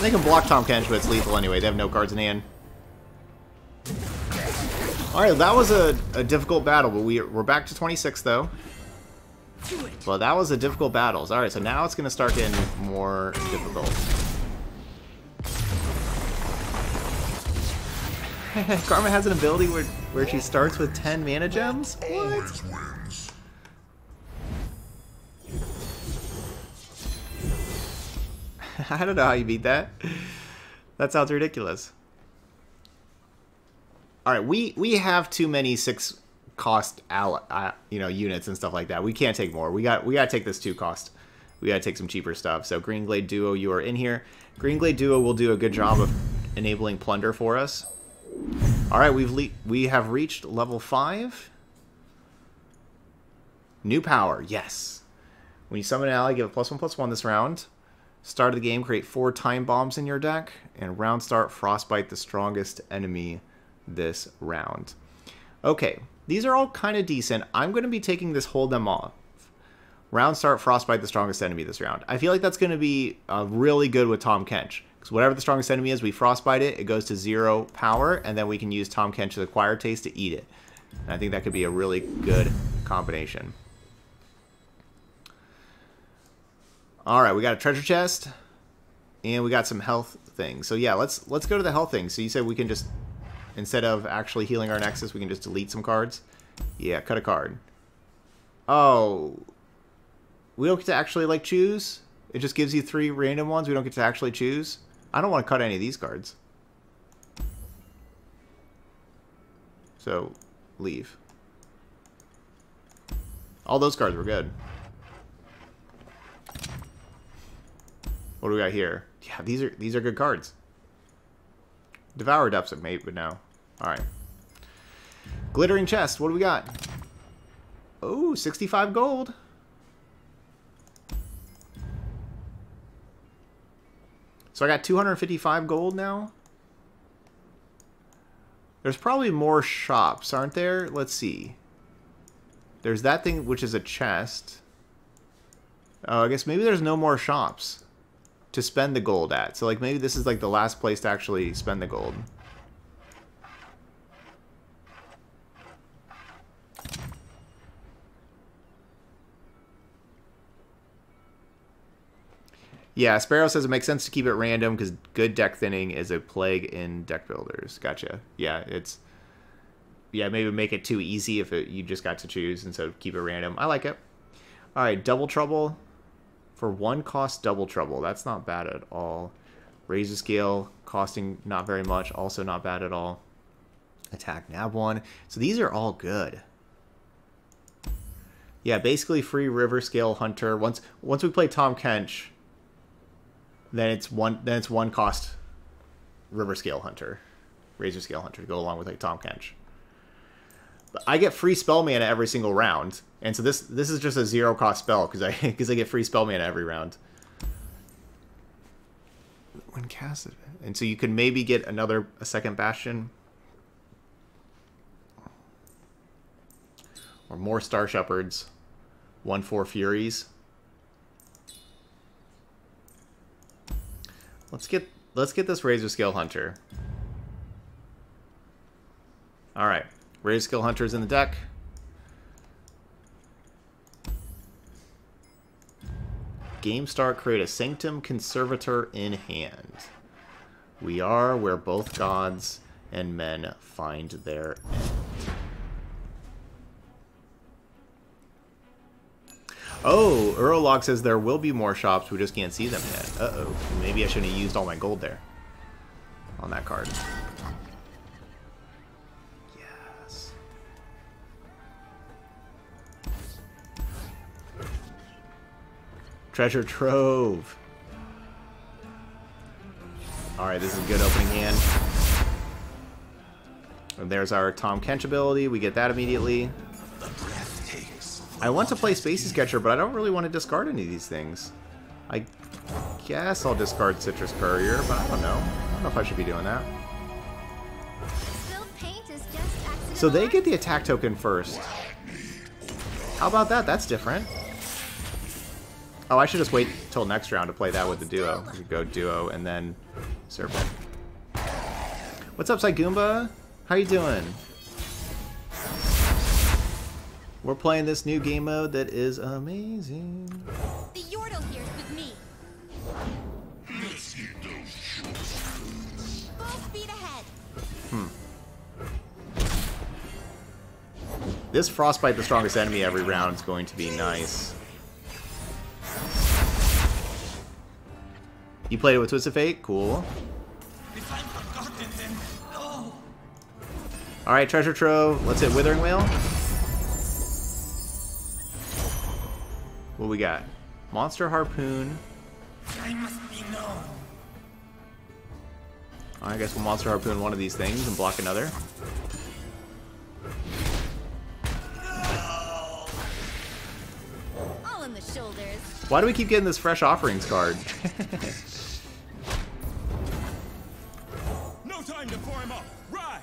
They can block Tahm Kench, but it's lethal anyway. They have no cards in hand. Alright, that was a, a difficult battle, but we, we're back to 26, though. Well, that was a difficult battle. Alright, so now it's going to start getting more difficult. Karma has an ability where, where she starts with 10 mana gems? What? I don't know how you beat that. That sounds ridiculous. All right, we we have too many six cost ally, uh, you know units and stuff like that. We can't take more. We got we got to take this two cost. We got to take some cheaper stuff. So Green Glade Duo, you are in here. Green Glade Duo will do a good job of enabling plunder for us. All right, we've le- we have reached level five. New power, yes. When you summon an ally, give a plus one plus one this round. Start of the game, create four time bombs in your deck, and round start, frostbite the strongest enemy this round. Okay, these are all kind of decent. I'm going to be taking this hold them off. Round start, frostbite the strongest enemy this round. I feel like that's going to be uh, really good with Tahm Kench. Because whatever the strongest enemy is, we frostbite it, it goes to zero power, and then we can use Tahm Kench's acquire taste to eat it. And I think that could be a really good combination. All right, we got a treasure chest, and we got some health things. So yeah, let's let's go to the health things. So you said we can just instead of actually healing our Nexus, we can just delete some cards. Yeah, cut a card. Oh, we don't get to actually like choose. It just gives you three random ones. We don't get to actually choose. I don't want to cut any of these cards. So, leave. All those cards were good. What do we got here? Yeah, these are these are good cards. Devour Depths of Mate, but no. Alright. Glittering Chest, what do we got? Oh, 65 gold. So I got 255 gold now. There's probably more shops, aren't there? Let's see. There's that thing, which is a chest. Oh, I guess maybe there's no more shops to spend the gold at. So, like, maybe this is, like, the last place to actually spend the gold. Yeah, Sparrow says it makes sense to keep it random because good deck thinning is a plague in deck builders. Gotcha. Yeah, it's yeah maybe make it too easy if it, you just got to choose and so keep it random. I like it. All right, double trouble for one cost double trouble. That's not bad at all. Razor scale costing not very much, also not bad at all. Attack nab one. So these are all good. Yeah, basically free river scale hunter. Once once we play Tahm Kench, then it's one then it's one cost river scale hunter, razor scale hunter to go along with like Tahm Kench. But I get free spell mana every single round, and so this this is just a zero cost spell because I because I get free spell mana every round. When casted, and so you can maybe get another a second bastion. Or more Star Shepherds. One four Furies. Let's get let's get this Razor Scale Hunter. Alright. Razor Scale Hunter's in the deck. Game start, create a Sanctum Conservator in hand. We are where both gods and men find their end. Oh, Urolog says there will be more shops, we just can't see them yet. Uh-oh. Maybe I shouldn't have used all my gold there. On that card. Yes. Treasure Trove. Alright, this is a good opening hand. And there's our Tahm Kench ability. We get that immediately. I want to play Spacey Sketcher, but I don't really want to discard any of these things. I guess I'll discard Citrus Courier, but I don't know. I don't know if I should be doing that. So they get the attack token first. How about that? That's different. Oh, I should just wait till next round to play that with the duo. We go duo and then Serpent. What's up, Goomba? How you doing? We're playing this new game mode that is amazing.
The Yordle here's with me. Full speed ahead.
Hmm. This Frostbite, the strongest enemy every round, is going to be nice. You played it with Twisted Fate? Cool. Alright, Treasure Trove. Let's hit Withering Wail. we got? Monster Harpoon.
I must be known.
I guess we'll Monster Harpoon one of these things and block another. All in the shoulders. Why do we keep getting this fresh offerings card?
no time to form up. Ride.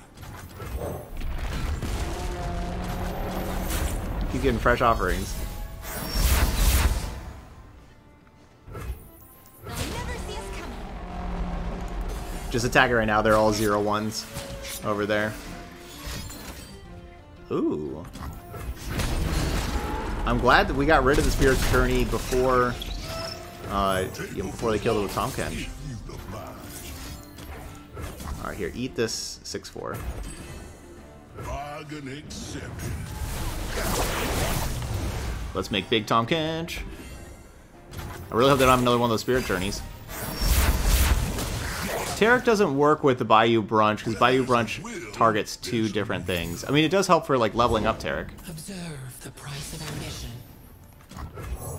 Keep getting fresh offerings. Just attack it right now. They're all zero ones over there. Ooh. I'm glad that we got rid of the Spirit's Journey before, uh, you know, before they killed it with Tahm Kench.
You the mind.
All right, here, eat this six four. Let's make big Tahm Kench. I really hope they don't have another one of those Spirit Journeys. Taric doesn't work with the Bayou Brunch because Bayou Brunch targets two different things. I mean, it does help for like leveling up Taric.
Observe the price of our mission.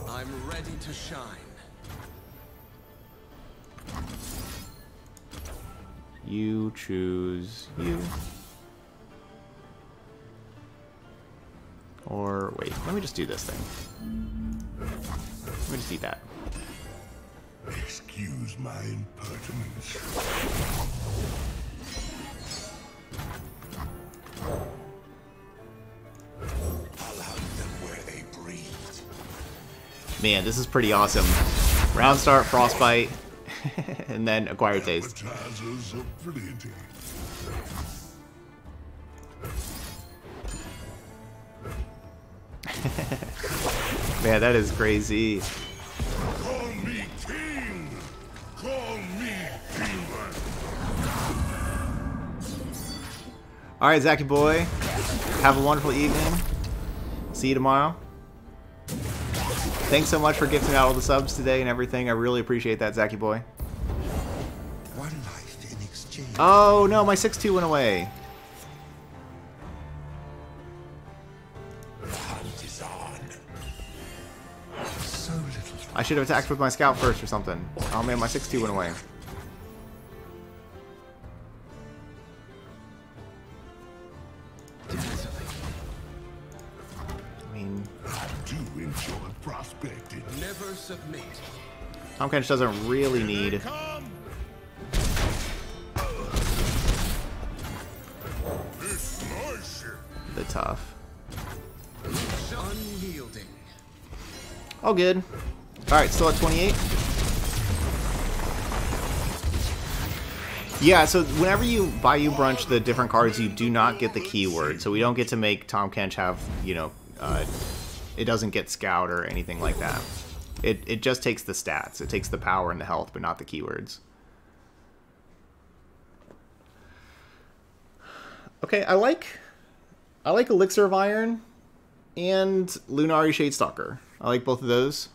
I'm ready to shine.
You choose you. Or wait, let me just do this thing. Let me just eat that.
Excuse my impertinence. Allow them where they breathe.
Man, this is pretty awesome. Round start, frostbite, and then acquired taste. Man, that is crazy. All right, Zachy boy, have a wonderful evening. See you tomorrow. Thanks so much for gifting out all the subs today and everything. I really appreciate that, Zachy boy.
One life in exchange.
Oh no, my 6-2 went away.
The hunt is on. So little.
I should have attacked with my scout first or something. Oh man, my 6-2 went away. I mean,
I do enjoy prospecting.
Never submit.
Tahm Kench doesn't really need
This my ship.
the tough.
Unyielding.
All good. Alright, still at 28. Yeah, so whenever you Bayou Brunch the different cards, you do not get the keyword. So we don't get to make Tahm Kench have, you know, uh, it doesn't get scout or anything like that. It, it just takes the stats. It takes the power and the health, but not the keywords. Okay, I like I like Elixir of Iron and Lunari Shadestalker. I like both of those.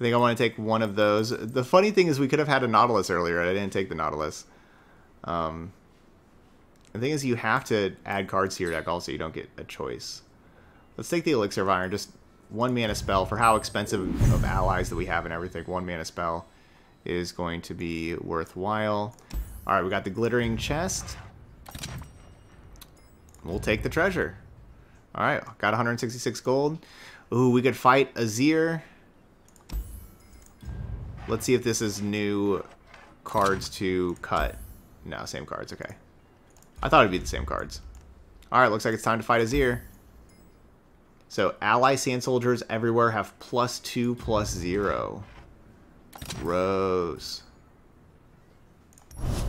I think I want to take one of those. The funny thing is we could have had a Nautilus earlier. I didn't take the Nautilus. Um, the thing is you have to add cards to your deck also. You don't get a choice. Let's take the Elixir of Iron. Just one mana spell for how expensive of allies that we have and everything. One mana spell is going to be worthwhile. All right, we got the Glittering Chest. We'll take the treasure. All right, got 166 gold. Ooh, we could fight Azir. Let's see if this is new cards to cut. No, same cards. Okay. I thought it'd be the same cards. All right, looks like it's time to fight Azir. So ally sand soldiers everywhere have plus two, plus zero. Rose.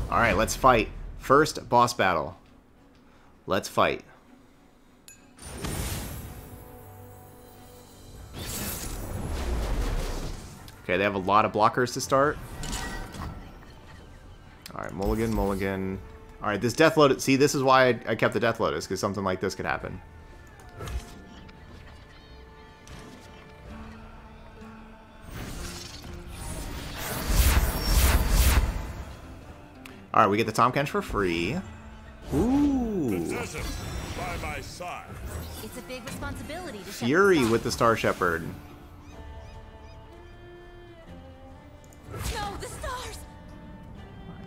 All right, let's fight. First boss battle. Let's fight. Okay, they have a lot of blockers to start. Alright, Mulligan, Mulligan. Alright, this Death Lotus... See, this is why I, I kept the Death Lotus, because something like this could happen. Alright, we get the Tahm Kench for free. Ooh.
By my side.
It's a big responsibility to
Fury with the Star Shepherd.
No, the stars!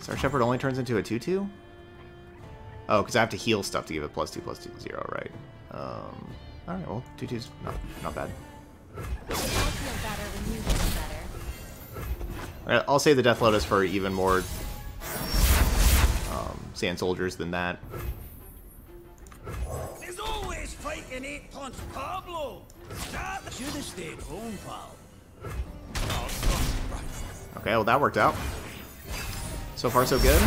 Star Shepherd only turns into a 2-2? Oh, because I have to heal stuff to give it plus 2, plus 2, 0, right? Um, alright, well, 2-2's not, not bad.
I feel better when you
Alright, I'll save the Death Lotus for even more um, Sand Soldiers than that.
There's always fighting eight punch Pablo. Should have stayed home, pal.
Okay, well that worked out. So far so good.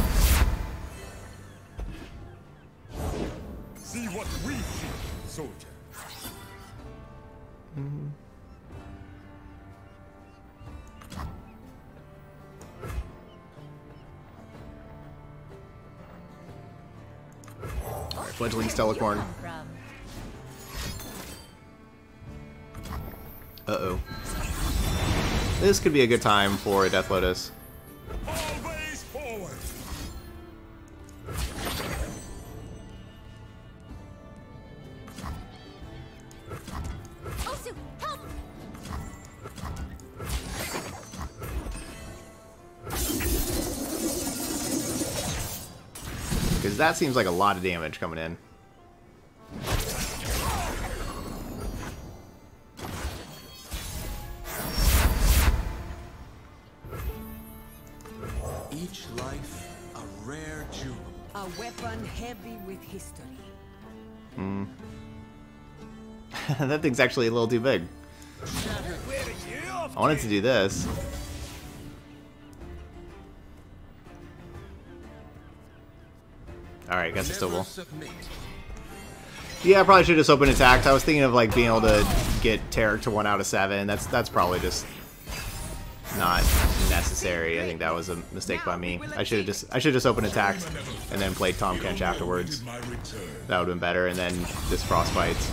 See what we see, soldier. Mm-hmm.
Fledgling Stellacorn.
From
Uh-oh. This could be a good time for a Death Lotus. Because that seems like a lot of damage coming in.
Each life a rare jewel.
A weapon heavy with history. Hmm.
that thing's actually a little too big.
Where are you off
I wanted to do this. Alright, guess I still will. Yeah, I probably should have just opened attacked. I was thinking of like being able to get Taric to one out of seven. That's that's probably just not necessary. I think that was a mistake by me. I should have just I should have just opened attacked and then played Tahm Kench afterwards. That would have been better. And then this frostbites.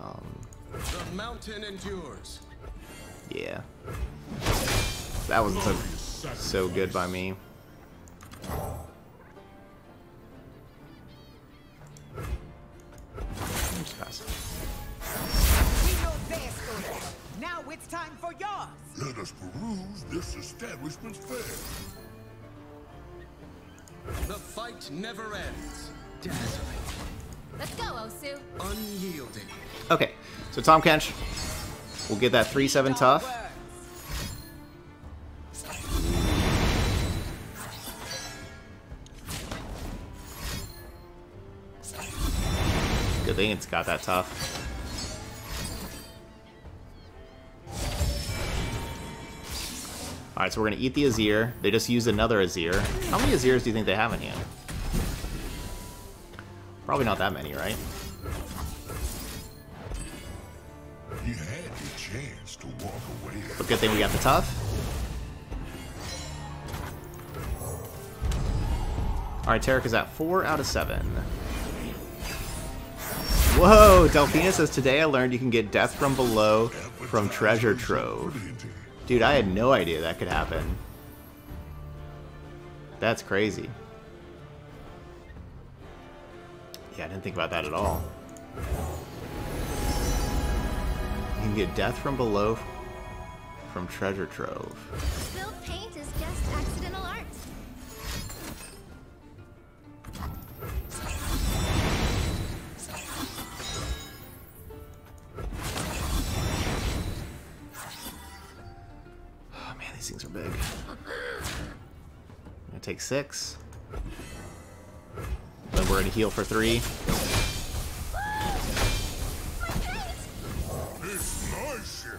Um,
The mountain endures.
yeah, that wasn't so so good by me. Just pass.
We know their story. Now it's time for yours.
Let us peruse this establishment's fare.
The fight never ends. Dazzling,
Let's go, Osu.
unyielding.
Okay, so Tahm Kench will get that 3-7 tough. Good thing it's got that tough. Alright, so we're gonna eat the Azir. They just used another Azir. How many Azirs do you think they have in hand? Probably not that many, right?
You had your chance to walk away.
But good thing we got the tough. Alright, Taric is at 4 out of 7. Whoa! Delphina says, Today I learned you can get death from below from treasure trove. Dude, I had no idea that could happen. That's crazy. Yeah, I didn't think about that at all. You can get death from below from treasure trove. These things are big. I'm gonna take six. Then we're gonna heal for three.
Ship.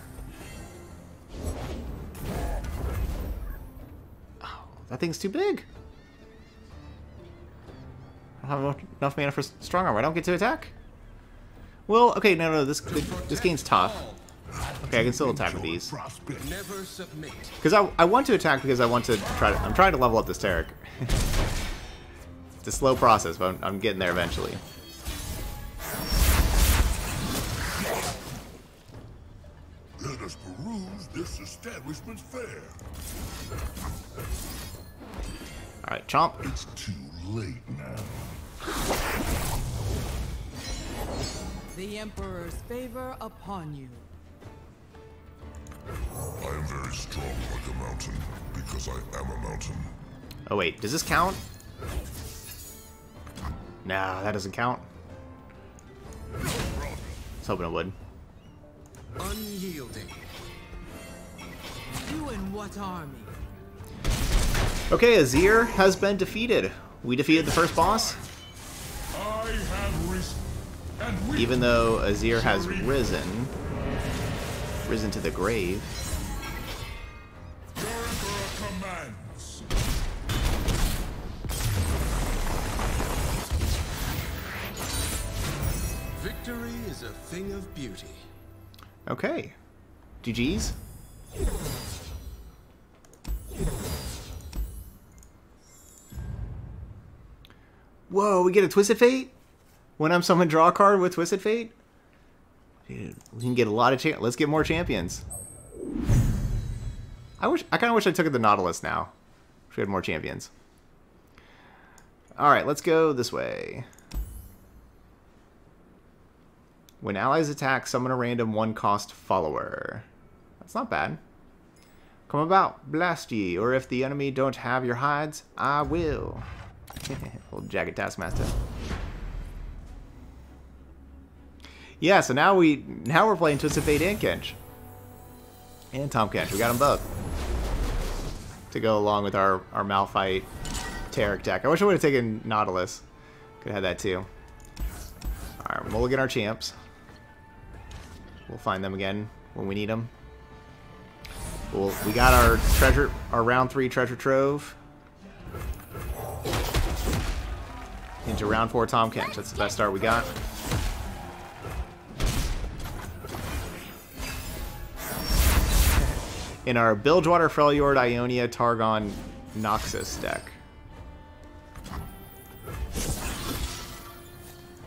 That thing's too big. I don't have enough mana for strong armor. I don't get to attack. Well, okay, no, no, this this game's tough. Okay, I can still attack with these.
Prospect.
Never submit.
Because I, I want to attack because I want to try to... I'm trying to level up this Taric. it's a slow process, but I'm, I'm getting there eventually.
Let us peruse this establishment's fair.
Alright, Chomp.
It's too late now.
The Emperor's favor upon you.
I am very strong like a mountain because I am a mountain.
Oh wait, does this count? Nah, that doesn't count. I was hoping it would.
Unyielding.
You and what army?
Okay, Azir has been defeated. We defeated the first boss,
I have risen. And we
even though Azir has risen, risen to the grave.
Your Emperor commands.
Victory is a thing of beauty.
Okay, GG's. Whoa, we get a Twisted Fate? When I'm someone draw a card with Twisted Fate? Dude, we can get a lot of champ. Let's get more champions. I wish I kind of wish I took the Nautilus now. We had more champions. All right, let's go this way. When allies attack, summon a random one-cost follower. That's not bad. Come about, blast ye, or if the enemy don't have your hides, I will. Old jagged taskmaster. Yeah, so now we now we're playing Twisted Fate and Kench. And Tahm Kench. We got them both. To go along with our, our Malphite Taric deck. I wish I would have taken Nautilus. Could have had that too. Alright, we're mulligan our champs. We'll find them again when we need them. Well, we got our treasure, our round three treasure trove. Into round four Tahm Kench. That's the best start we got. In our Bilgewater, Freljord, Ionia, Targon, Noxus deck.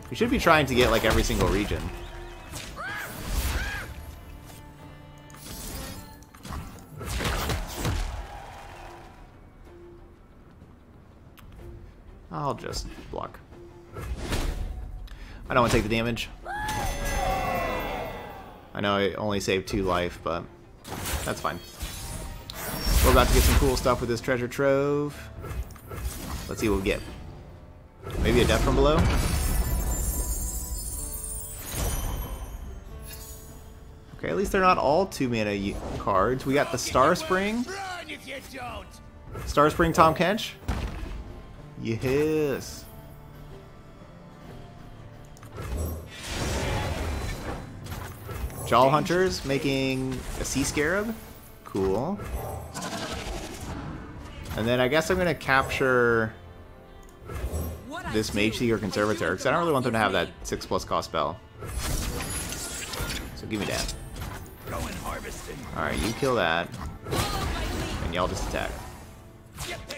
We should be trying to get like every single region. I'll just block. I don't want to take the damage. I know I only saved two life, but that's fine. We're about to get some cool stuff with this treasure trove. Let's see what we get. Maybe a death from below? Okay, at least they're not all two mana cards. We got the Star Spring. Star Spring Tahm Kench. Yes. Jaw Hunters making a Sea Scarab. Cool. And then I guess I'm going to capture this? Mageseeker Conservator because I don't really want them to have that 6 plus cost spell. So give me that. Alright, you kill that. And y'all just attack.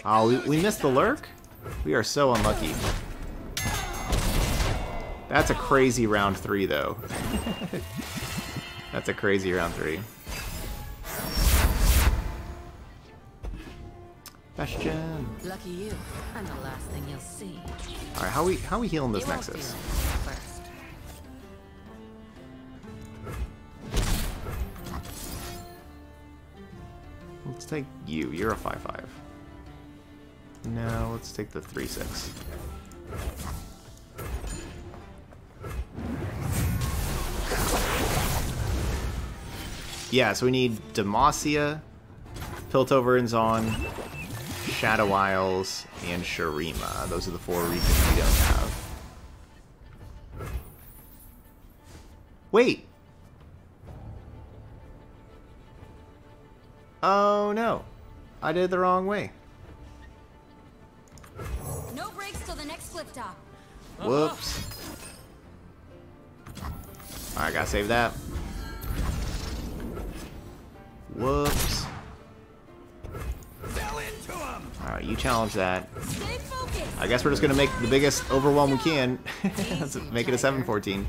Oh, we, we missed the lurk? We are so unlucky. That's a crazy round three, though. That's a crazy round three. Bastion.
Lucky you. I'm the last thing you'll see.
Alright, how we how we healing this Nexus?
First.
Let's take you. You're a 5-5. No, let's take the 3-6. Yeah, so we need Demacia, Piltover and Zaun, Shadow Isles, and Shurima. Those are the four regions we don't have. Wait! Oh no. I did it the wrong way.
No breaks till the next flip top.
Whoops. Alright, gotta save that. Whoops.
Fell into him!
Alright, you challenge that. I guess we're just gonna make the biggest overwhelm we can. Let's make it a 7-14.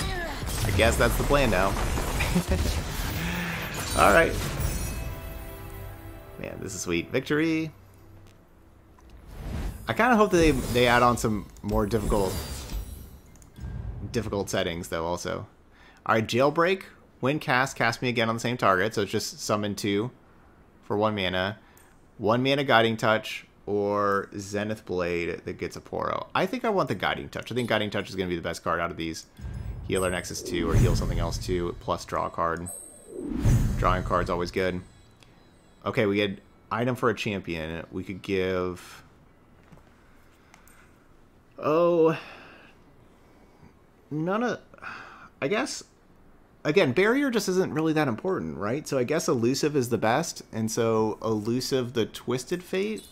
I guess that's the plan now. Alright. Man, this is sweet. Victory. I kind of hope that they, they add on some more difficult difficult settings, though, also. Alright, Jailbreak. When cast, cast me again on the same target, so it's just summon two for one mana. One mana Guiding Touch, or Zenith Blade that gets a Poro. I think I want the Guiding Touch. I think Guiding Touch is going to be the best card out of these. Heal Nexus 2, or heal something else 2, plus draw a card. Drawing cards always good. Okay, we get item for a champion. We could give. Oh, none of. I guess. Again, barrier just isn't really that important, right? So I guess elusive is the best, and so elusive the twisted fate.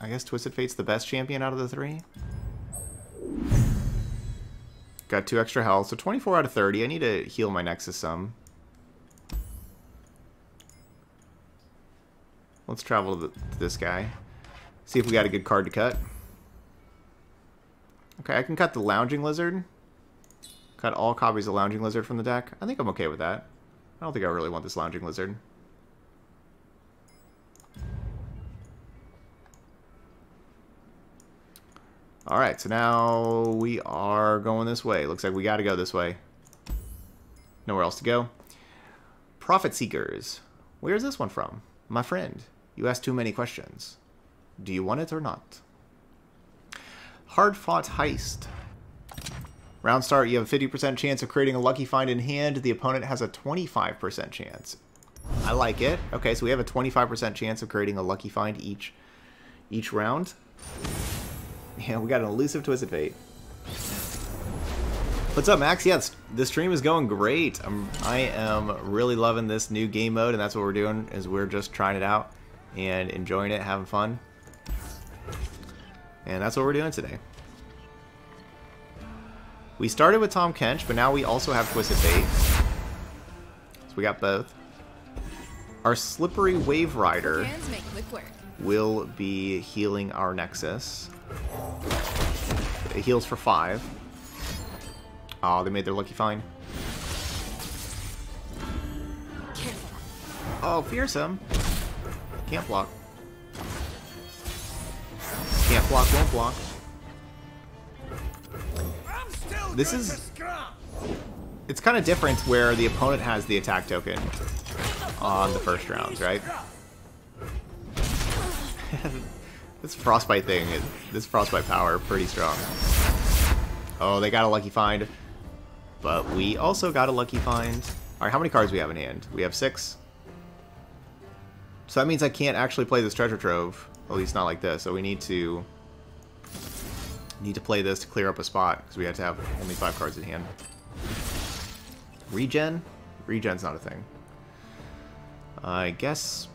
I guess twisted fate's the best champion out of the three. Got two extra health, so 24 out of 30. I need to heal my Nexus some. Let's travel to, the, to this guy. See if we got a good card to cut. Okay, I can cut the Lounging Lizard. Cut all copies of Lounging Lizard from the deck. I think I'm okay with that. I don't think I really want this Lounging Lizard. Alright, so now we are going this way. Looks like we gotta go this way. Nowhere else to go. Profit Seekers. Where's this one from? My friend, you asked too many questions. Do you want it or not? Hard Fought Heist. Round start, you have a 50% chance of creating a lucky find in hand. The opponent has a 25% chance. I like it. Okay, so we have a 25% chance of creating a lucky find each each round. Yeah, we got an elusive twisted fate. What's up, Max? Yes, the stream is going great. I'm, I am really loving this new game mode, and that's what we're doing. Is we're just trying it out and enjoying it, having fun, and that's what we're doing today. We started with Tahm Kench, but now we also have Twisted Fate. So we got both. Our Slippery Wave Rider will be healing our Nexus. It heals for five. Oh, they made their lucky find. Oh, fearsome. Can't block. Can't block, won't block. This is... It's kind of different where the opponent has the attack token on the first rounds, right? this frostbite thing, is, this frostbite power, pretty strong. Oh, they got a lucky find. But we also got a lucky find. Alright, how many cards we have in hand? We have six. So that means I can't actually play this treasure trove. At least not like this. So we need to need to play this to clear up a spot because we had to have only five cards in hand. Regen? Regen's not a thing. I guess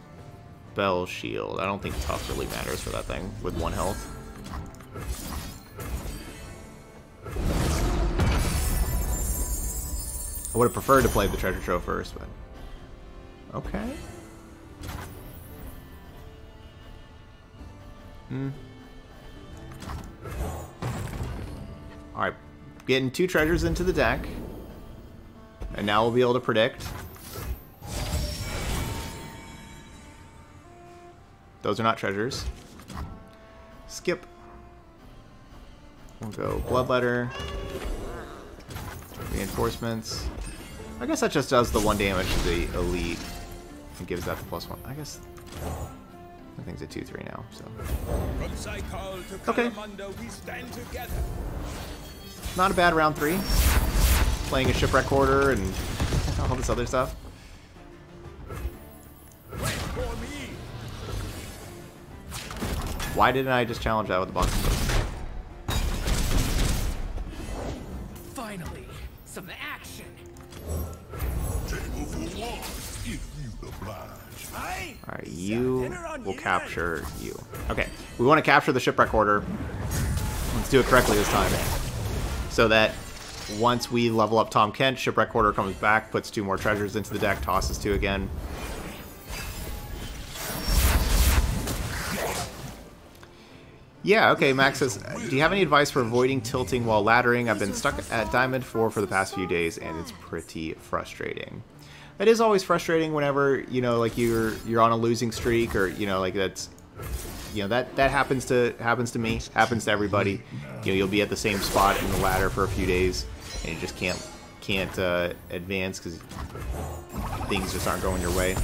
Bell Shield. I don't think tough really matters for that thing with one health. I would have preferred to play the treasure trove first, but okay. Hmm. Alright, getting two treasures into the deck. And now we'll be able to predict. Those are not treasures. Skip. We'll go Bloodletter. Reinforcements. I guess that just does the one damage to the elite and gives that the plus one. I guess I think it's a 2-3 now, so. Okay. Not a bad round three. Playing a Shipwreck Hoarder and all this other stuff. Why didn't I just challenge that with the box?
Finally, some action.
Alright, you will capture you. Okay, we want to capture the Shipwreck Hoarder. Let's do it correctly this time. So that once we level up Tahm Kench, Shipwreck Hoarder comes back, puts two more treasures into the deck, tosses two again. Yeah, okay, Max says, do you have any advice for avoiding tilting while laddering? I've been stuck at Diamond 4 for the past few days, and it's pretty frustrating. It is always frustrating whenever, you know, like you're you're on a losing streak, or, you know, like that's, you know, that, that happens to happens to me, happens to everybody. You know, you'll be at the same spot in the ladder for a few days, and you just can't, can't uh, advance because things just aren't going your way.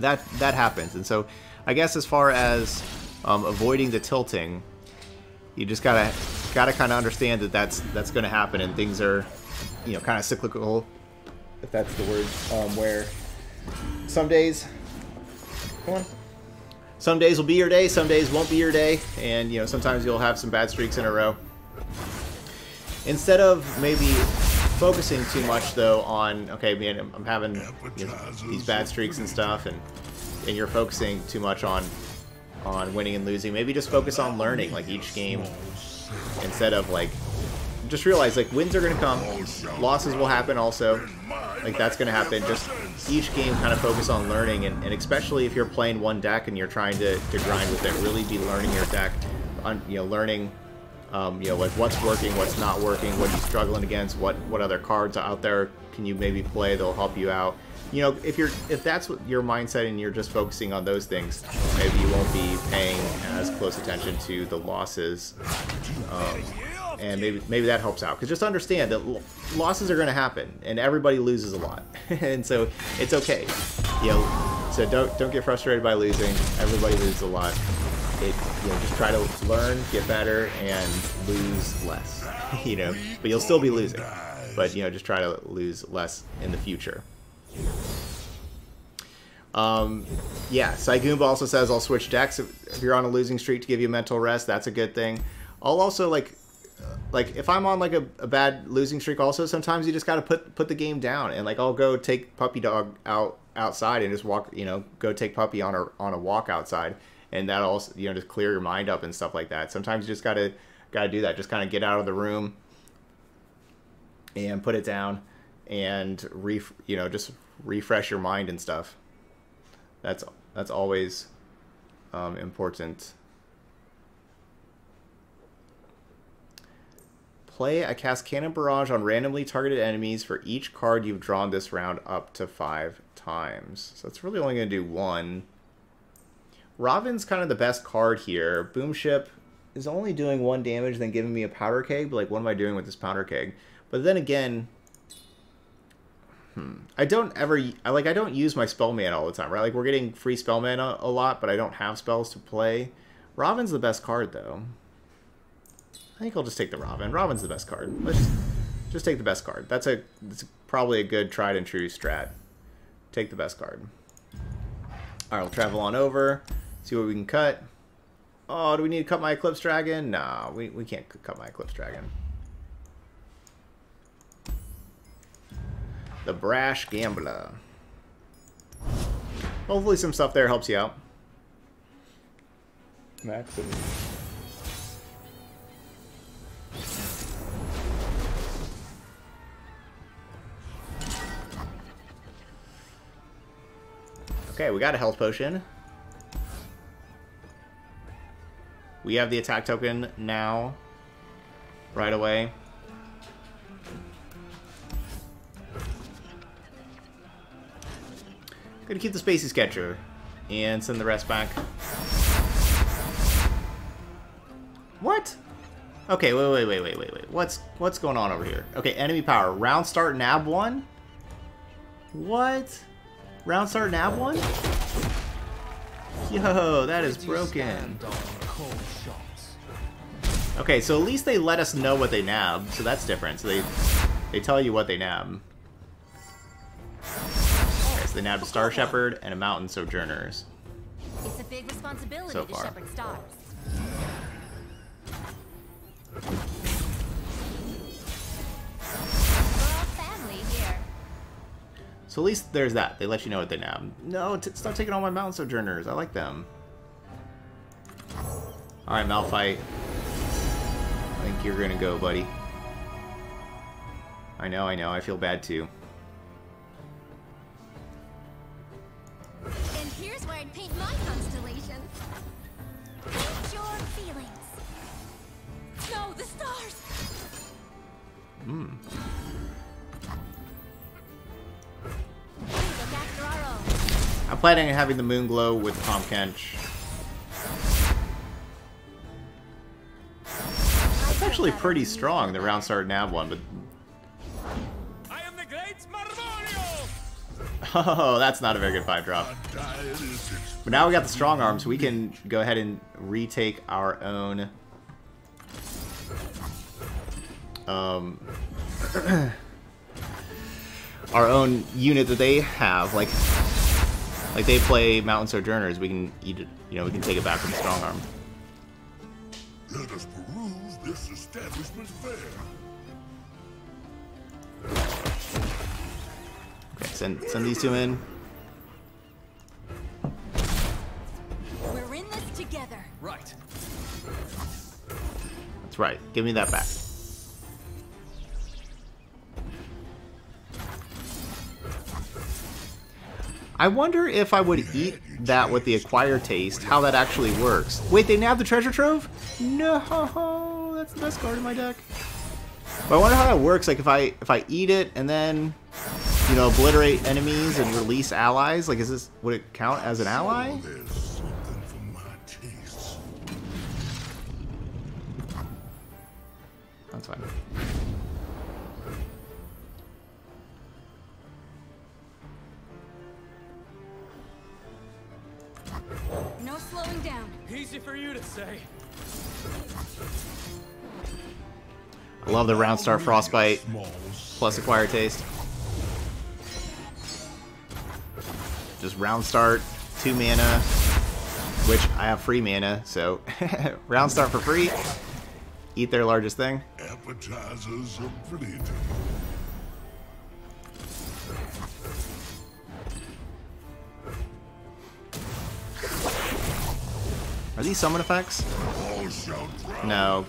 That, that happens, and so I guess as far as um, avoiding the tilting, you just gotta gotta kind of understand that that's that's going to happen, and things are, you know, kind of cyclical if that's the word, um, where some days, come on, some days will be your day, some days won't be your day, and you know sometimes you'll have some bad streaks in a row. Instead of maybe focusing too much though on okay, man, I'm, having you know, these bad streaks and stuff, and and you're focusing too much on on winning and losing. Maybe just focus on learning, like each game, instead of like just realize like wins are gonna come, losses will happen also. Like that's gonna happen. Just each game kind of focus on learning, and, and especially if you're playing one deck and you're trying to, to grind with it, really be learning your deck, on you know learning. Um, you know, like what's working, what's not working, what you're struggling against, what what other cards are out there can you maybe play that'll help you out you know, if you're if that's what your mindset and you're just focusing on those things, maybe you won't be paying as close attention to the losses, um, and maybe maybe that helps out. Because just understand that losses are going to happen, and everybody loses a lot, and so it's okay. You know, so don't don't get frustrated by losing. Everybody loses a lot. It, you know, just try to learn, get better, and lose less. you know, but you'll still be losing. But you know, just try to lose less in the future. Um, yeah, Saigoomba also says I'll switch decks if, if, you're on a losing streak to give you mental rest. That's a good thing. I'll also like, like if I'm on like a, a bad losing streak, also sometimes you just gotta put put the game down and like I'll go take puppy dog out outside and just walk, you know, go take puppy on a on a walk outside, and that also you know just clear your mind up and stuff like that. Sometimes you just gotta gotta do that. Just kind of get out of the room and put it down and re you know just refresh your mind and stuff. That's that's always um, important. Play a cast Cannon Barrage on randomly targeted enemies for each card you've drawn this round up to five times. So it's really only going to do one. Robin's kind of the best card here. Boom Ship is only doing one damage, then giving me a powder keg. But like, what am I doing with this powder keg? But then again, Hmm. I don't ever I like I don't use my spell mana all the time, right? Like we're getting free spell mana a lot, but I don't have spells to play. Robin's the best card though. I think I'll just take the Robin. Robin's the best card. Let's just, take the best card. That's a that's probably a good tried and true strat. Take the best card. Alright, we'll travel on over, see what we can cut. Oh, do we need to cut my Eclipse Dragon? Nah, we, we can't cut my Eclipse Dragon. The Brash Gambler. Hopefully some stuff there helps you out. Max. Okay, we got a health potion. We have the attack token now. Right away. Gonna keep the Spacey Sketcher and send the rest back. What? Okay, wait, wait, wait, wait, wait, wait. What's what's going on over here? Okay, enemy power. Round start nab one? What? Round start nab one? Yo, that is broken. Okay, so at least they let us know what they nab, so that's different. So they they tell you what they nab. So they nabbed a Star Shepherd and a Mountain Sojourners.
It's a big responsibility
so
to
far.
shepherd stars.
So at least there's that. They let you know what they nab. No, stop taking all my Mountain Sojourners. I like them. Alright, Malphite. I think you're gonna go, buddy. I know, I know. I feel bad too. Hmm. I'm planning on having the moon glow with Tahm Kench. That's actually pretty strong, the round start nab one, but...
I am the great Marmorio!
Oh, that's not a very good 5-drop. But now we got the strong arm, so we can go ahead and retake our own um, our own unit that they have, like like they play Mountain Sojourners, we can eat it, you know, we can take it back from Strong Arm.
Let us peruse this establishment's fare.
Okay, send send these two in.
We're in this together.
Right.
That's right. Give me that back. I wonder if I would eat that with the acquire taste, how that actually works. Wait, they nabbed the treasure trove? No, that's the best card in my deck. But I wonder how that works. Like if I if I eat it and then you know obliterate enemies and release allies, like is this would it count as an ally?
There's something for my taste.
That's fine.
No slowing down.
Easy for you to say.
I love the round star frostbite plus acquire taste. Just round start, two mana, which I have free mana, so round start for free. Eat their largest thing.
appetizers are plenty.
These summon effects? No,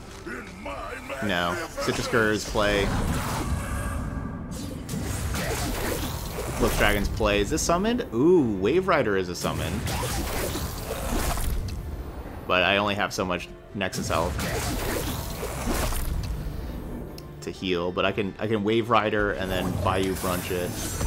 no. Citrus Gurs play. Flip Dragons play. Is this summoned? Ooh, Wave Rider is a summon. But I only have so much Nexus health to heal. But I can I can Wave Rider and then Bayou Brunch it.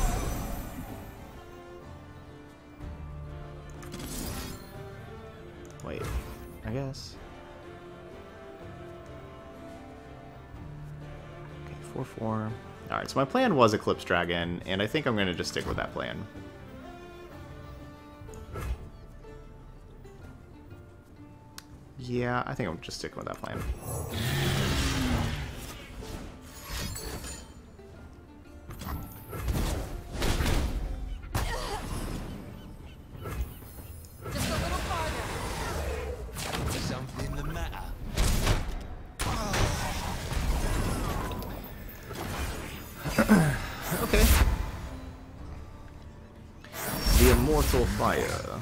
4 4. Alright, so my plan was Eclipse Dragon, and I think I'm going to just stick with that plan. Yeah, I think I'm just sticking with that plan.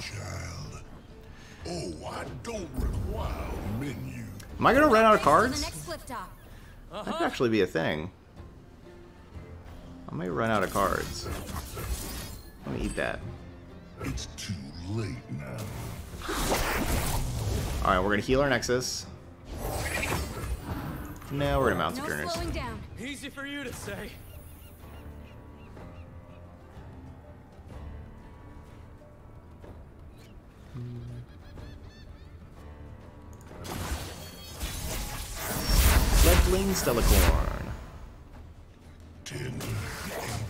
Child. Oh, I don't require a menu.
Am I going to run out of cards?
The next flip top.
That could actually be a thing. I may run out of cards. Let me eat that.
It's too late now.
Alright, we're gonna heal our Nexus. Now we're gonna mount
No
Sojourners.
slowing.
Easy for you to say.
Fledgling Stellacorn.
Tender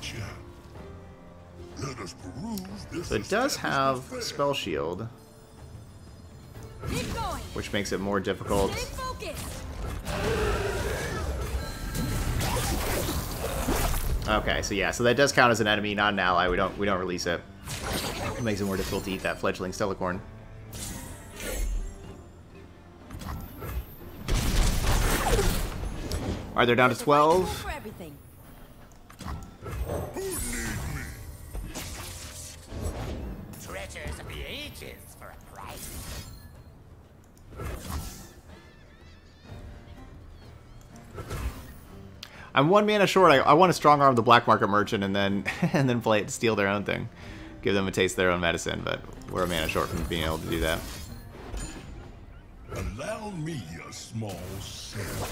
nature. Let us peruse this
So it does have Spell Shield, which makes it more difficult. Okay, so yeah, so that does count as an enemy, not an ally. We don't we don't release it. It makes it more difficult to eat that fledgling Stellacorn. Alright, they're down to 12.
For
of the ages for a price.
I'm one mana short. I, I want to strong arm the black market merchant and then and then play it to steal their own thing. Give them a taste of their own medicine, but we're a mana short from being able to do that.
Allow me a small sample.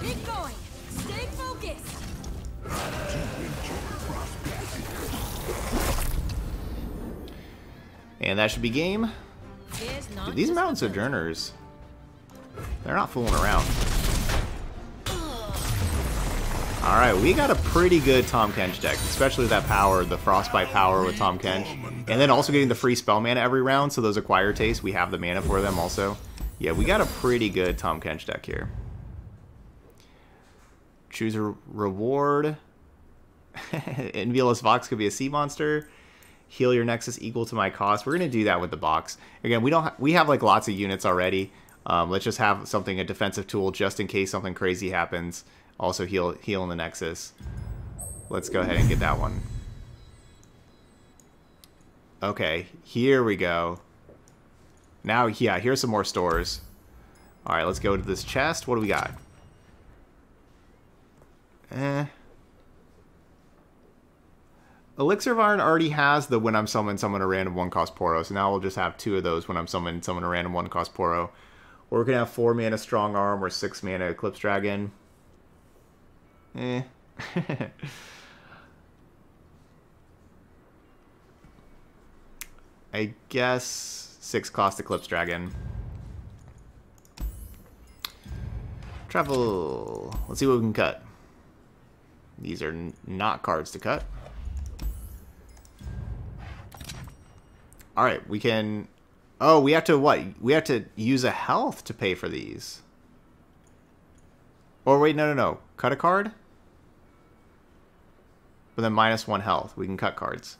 Keep going. Stay focused.
And that should be game. Dude, these
to
mountain
stop
sojourners, they're not fooling around. Alright, we got a pretty good Tahm Kench deck, especially that power, the Frostbite power with Tahm Kench. And then also getting the free spell mana every round, so those acquire tastes, we have the mana for them also. Yeah, we got a pretty good Tahm Kench deck here. choose a reward. Envious Vox could be a sea monster. Heal your Nexus equal to my cost. We're gonna do that with the box. Again, we don't. Ha we have like lots of units already. Um, let's just have something a defensive tool just in case something crazy happens. Also heal heal in the Nexus. Let's go ahead and get that one. Okay, here we go. Now, yeah, here's some more stores. All right, let's go to this chest. What do we got? Eh. Elixir of Iron already has the when I'm summoned summon a random one cost Poro, so now we'll just have two of those when I'm summoned summon a random one cost Poro. Or we can have four mana Strong Arm or six mana Eclipse Dragon. Eh. I guess six cost Eclipse Dragon. Travel. Let's see what we can cut. These are not cards to cut. Alright, we can... Oh, we have to what? We have to use a health to pay for these. Or wait, no, no, no. Cut a card? But then minus one health. We can cut cards.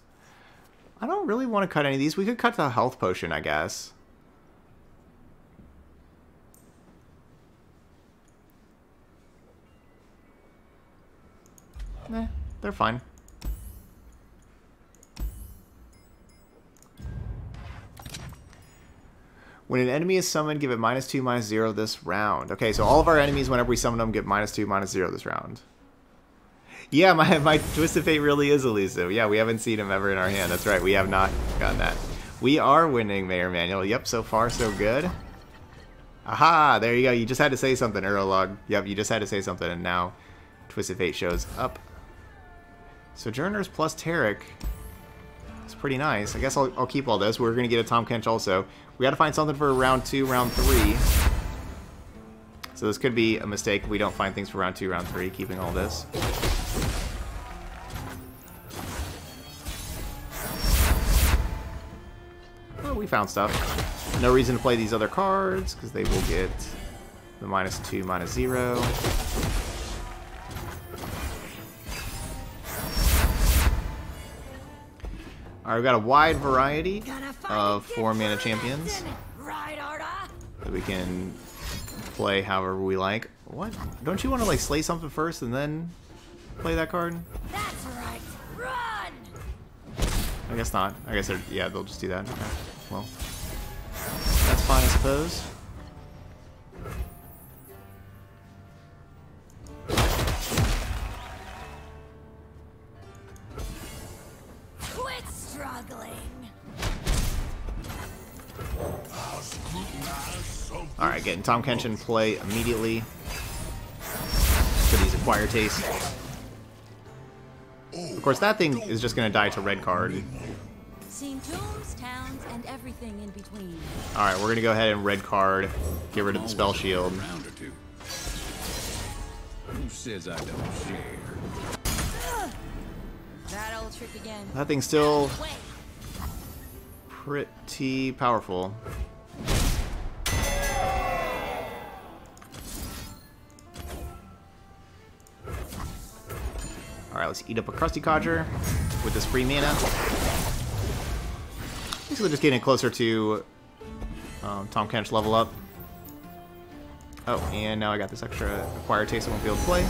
I don't really want to cut any of these. We could cut the health potion, I guess. Eh, they're fine. When an enemy is summoned, give it minus 2, minus 0 this round. Okay, so all of our enemies, whenever we summon them, get minus 2, minus 0 this round. Yeah, my, my Twisted Fate really is elusive. Yeah, we haven't seen him ever in our hand. That's right, we have not gotten that. We are winning, Mayor Manual. Yep, so far so good. Aha, there you go. You just had to say something, Eurolog. Yep, you just had to say something, and now Twisted Fate shows up. Sojourners plus Taric. It's pretty nice. I guess I'll, I'll keep all this. We're going to get a Tahm Kench also. We got to find something for round two, round three. So this could be a mistake if we don't find things for round two, round three, keeping all this. We found stuff. No reason to play these other cards, because they will get the minus two, minus zero. Alright, we've got a wide variety of four mana champions that we can play however we like. What? Don't you want to like slay something first and then play that card?
That's right. Run!
I guess not. I guess they're yeah, they'll just do that. Okay. Well, that's fine, I suppose.
Quit struggling.
I'll scrutinize something.
All right, getting Tahm Kench in play immediately for these acquired tastes. Of course, that thing is just gonna die to red card.
Seen tombs, towns, and everything in between.
All right, we're gonna go ahead and red card, get rid of the spell shield.
Round or two. Who says I don't share?
That old trick again.
That thing's still pretty powerful. Alright, let's eat up a Krusty Codger with this free mana. Basically just getting closer to um, Tahm Kench level up. Oh, and now I got this extra acquired taste I won't be able to play.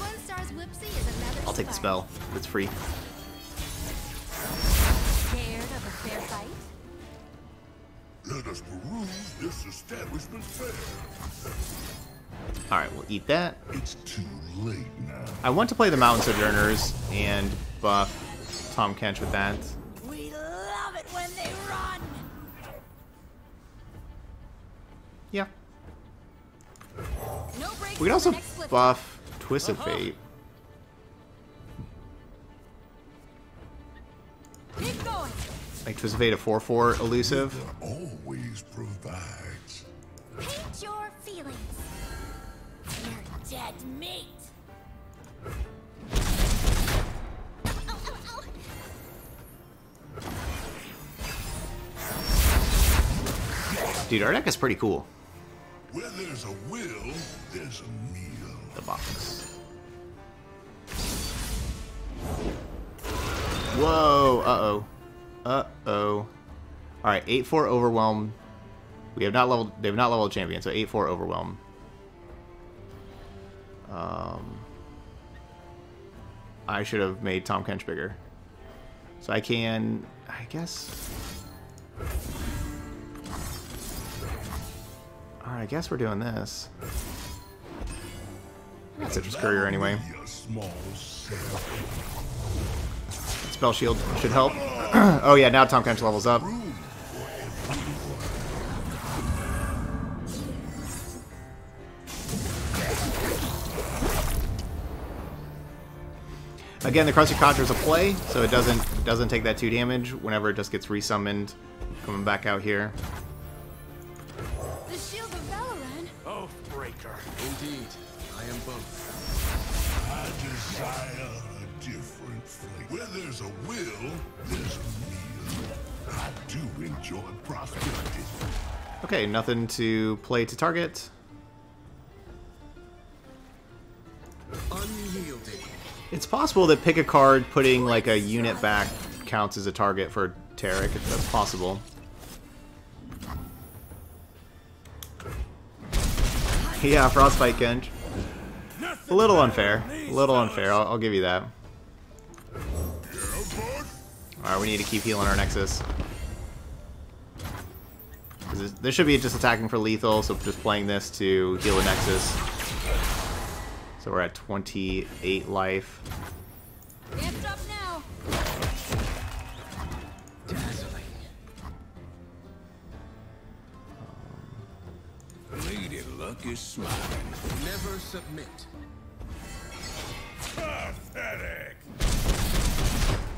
one star's Whipsy is another
I'll take the spell. It's free.
Scared of a fair fight?
Let us peruse this establishment fair.
Alright, we'll eat that.
It's too late now.
I want to play the Mountain Sojourners and buff Tahm Kench with that.
We love it when they run.
Yeah.
No
We can
till
also
the next flip.
buff Twisted uh-huh. Fate.
Keep going.
Make Twisted Fate a 4-4 elusive.
Always provides.
Paint your feelings. You're dead meat.
Dude, our deck is pretty cool.
Where there's a will, there's a meal.
The box. Whoa! Uh-oh. Uh-oh. Alright, 8-4 Overwhelm. We have not leveled... They have not leveled champion, so 8-4 Overwhelm. Um... I should have made Tahm Kench bigger. So I can... I guess... Alright, I guess we're doing this. That's Citrus Courier anyway. Spell Shield should help. oh yeah, now Tahm Kench levels up. Again, the Crusty Conjure is a play, so it doesn't doesn't take that two damage whenever it just gets resummoned coming back out here.
The shield of Valoran.
Oathbreaker.
Indeed, I am both.
I desire a different fate. Where there's a will, there's a meal. I do enjoy prosperity.
Okay, nothing to play to target.
Unyielding.
It's possible that pick a card putting like a unit back counts as a target for Taric, if that's possible. Yeah, Frostbite Genj. A little unfair. A little unfair, I'll, I'll give you that. Alright, we need to keep healing our Nexus. This this should be just attacking for lethal, so just playing this to heal the Nexus. So we're at 28 life.
Up now.
Dazzling.
Lady Luck is smiling.
Never submit.
Pathetic.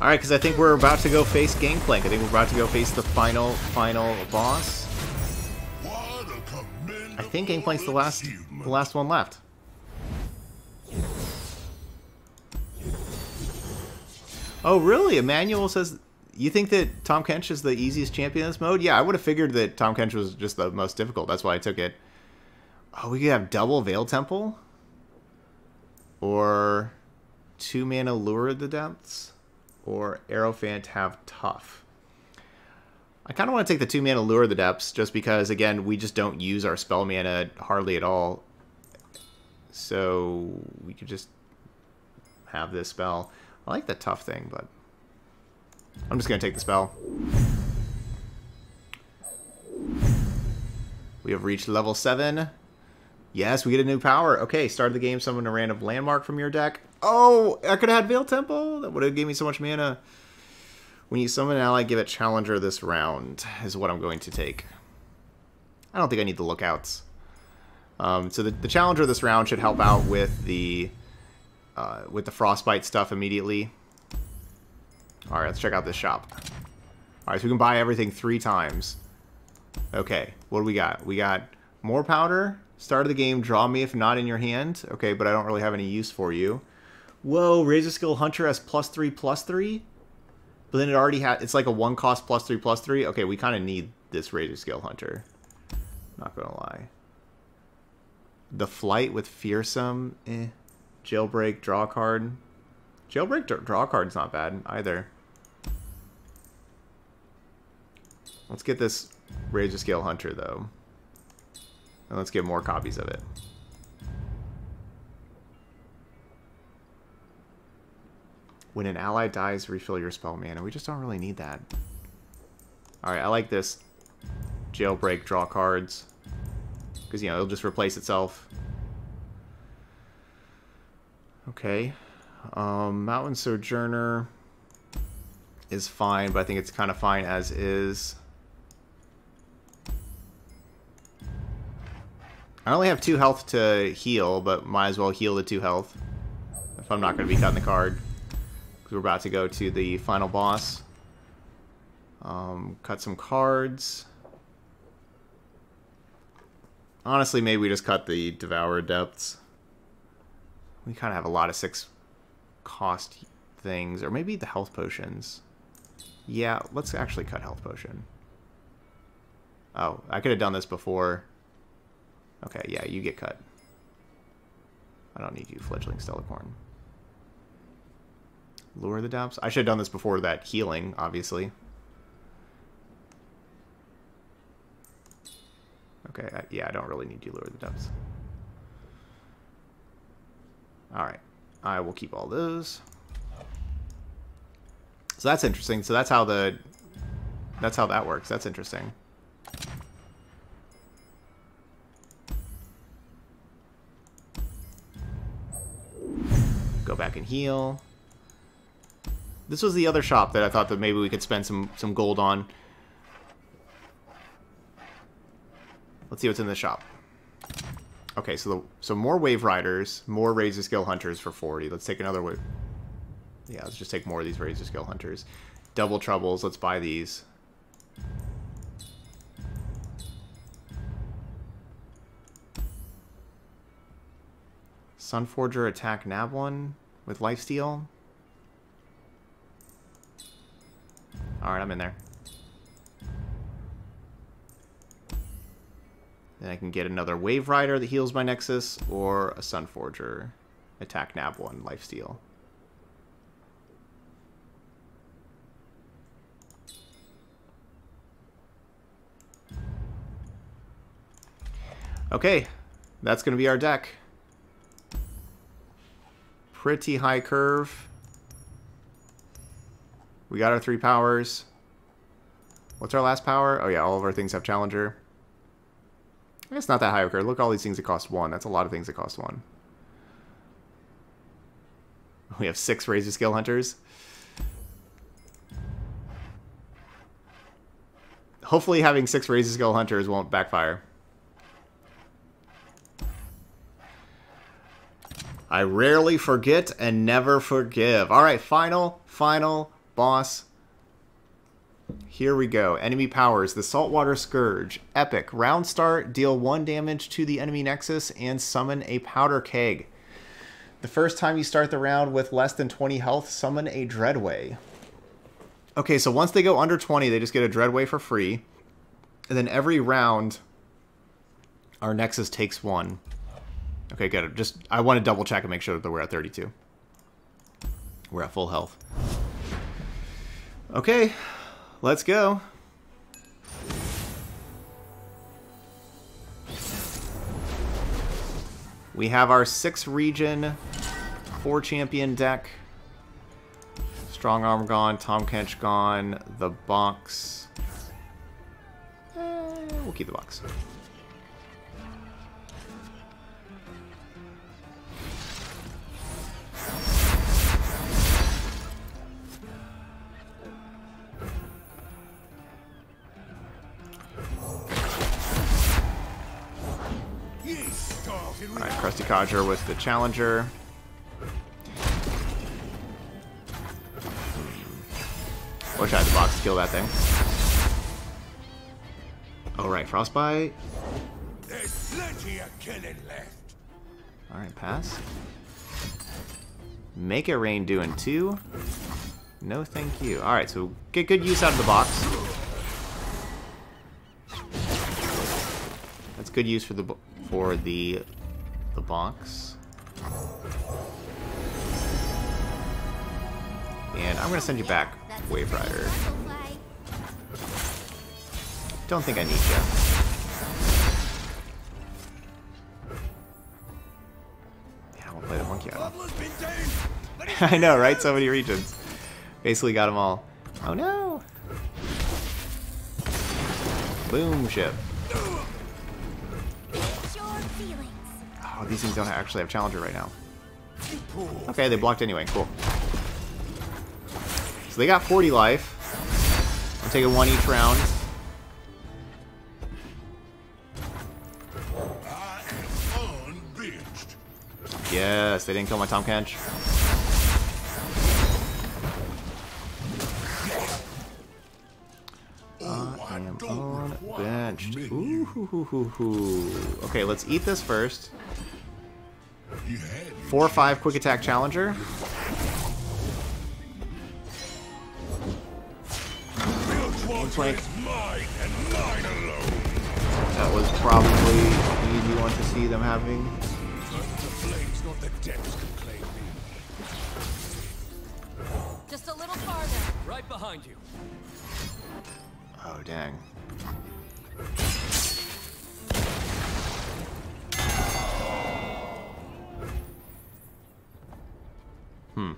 Alright, because I think we're about to go face Gangplank. I think we're about to go face the final, final boss.
What a
I think Gangplank's the last, the last one left. Oh, really? Emmanuel says... You think that Tahm Kench is the easiest champion in this mode? Yeah, I would have figured that Tahm Kench was just the most difficult. That's why I took it. Oh, we could have double Veil Temple? Or two mana Lure the Depths? Or Aerophant have Tough? I kind of want to take the two mana Lure the Depths just because, again, we just don't use our spell mana hardly at all. So we could just have this spell. I like the tough thing, but I'm just going to take the spell. We have reached level 7. Yes, we get a new power. Okay, start of the game, summon a random landmark from your deck. Oh, I could have had Veil Temple. That would have gave me so much mana. When you summon an ally, give it Challenger this round, is what I'm going to take. I don't think I need the lookouts. Um, so the, the Challenger this round should help out with the uh, with the Frostbite stuff immediately. Alright, let's check out this shop. Alright, so we can buy everything three times. Okay, what do we got? We got more powder. Start of the game, draw me if not in your hand. Okay, but I don't really have any use for you. Whoa, Razor Scale Hunter has plus three, plus three? But then it already had, it's like a one cost plus three, plus three. Okay, we kind of need this Razor Scale Hunter. Not gonna lie. The Flight with Fearsome, eh. Jailbreak, draw card. Jailbreak, dr- draw card's not bad either. Let's get this Razor Scale Hunter, though. And let's get more copies of it. When an ally dies, refill your spell mana. We just don't really need that. Alright, I like this. Jailbreak, draw cards. Because, you know, it'll just replace itself. Okay. Um, Mountain Sojourner is fine, but I think it's kind of fine as is. I only have two health to heal, but might as well heal the two health. If I'm not going to be cutting the card. Because we're about to go to the final boss. Um, cut some cards. Honestly, maybe we just cut the Devour Depths. We kind of have a lot of six cost things. Or maybe the health potions. Yeah, let's actually cut health potion. Oh, I could have done this before. Okay, yeah, you get cut. I don't need you, fledgling Stellacorn. Lure the depths. I should have done this before that healing, obviously. Okay, I, yeah, I don't really need you, Lure the depths. Alright, I will keep all those. So that's interesting. So that's how the... That's how that works. That's interesting. Go back and heal. This was the other shop that I thought that maybe we could spend some, some gold on. Let's see what's in the shop. Okay, so the, so more Wave Riders, more Razor Scale Hunters for 40. Let's take another wave. Yeah, let's just take more of these Razor Scale Hunters. Double Troubles, let's buy these. Sunforger attack nab one with lifesteal. Alright, I'm in there. Then I can get another Wave Rider that heals my Nexus, or a Sunforger. Attack Nablon, lifesteal. Okay, that's going to be our deck. Pretty high curve. We got our three powers. What's our last power? Oh yeah, all of our things have Challenger. It's not that high of a curve. Look at all these things that cost one. That's a lot of things that cost one. We have six Razor Scale Hunters. Hopefully having six Razor Scale Hunters won't backfire. I rarely forget and never forgive. All right, final, final boss. Here we go. Enemy powers, the Saltwater Scourge. Epic. Round start, deal one damage to the enemy nexus and summon a powder keg. The first time you start the round with less than 20 health, summon a Dreadway. Okay, so once they go under 20, they just get a Dreadway for free. And then every round, our nexus takes one. Okay, good. Just I want to double check and make sure that we're at 32. We're at full health. Okay, let's go. We have our six region, four champion deck. Strong Arm gone, Tahm Kench gone, the box. Eh, we'll keep the box. Alright, Krusty Codger with the Challenger. Wish I had the box to kill that thing. Alright, Frostbite.
There's plenty of killing left.
Alright, pass. Make it rain doing two. No thank you. Alright, so get good use out of the box. That's good use for the for the the box. And I'm gonna send you back, Wave Rider. Don't think I need you. Yeah, we'll play the monkey. I know, right? So many regions. Basically got them all. Oh no! Boom ship. These things don't actually have Challenger right now. Okay, they blocked anyway. Cool. So they got 40 life. I'm taking one each round. Yes, they didn't kill my Tahm Kench. I am on benched. Ooh, hoo, hoo, hoo. Okay, let's eat this first. Four or five quick attack challenger. Plank. That was probably the easy one to see them having.
The flames, not the depths, can claim me.
Just a little farther.
Right behind you.
Oh, dang. Hmm.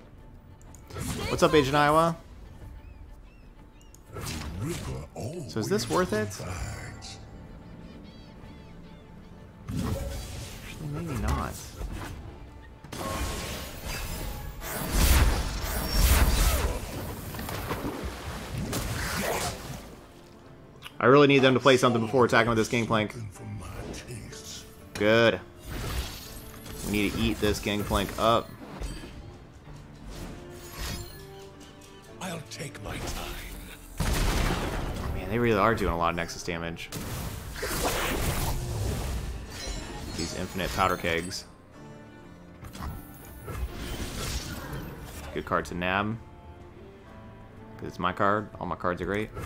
What's up, Agent Iowa? So is this worth it? Actually, maybe not. I really need them to play something before attacking with this gangplank. Good. We need to eat this gangplank up.
I'll take my time.
Man, they really are doing a lot of Nexus damage. These infinite powder kegs. Good card to nab. Because it's my card. All my cards are great.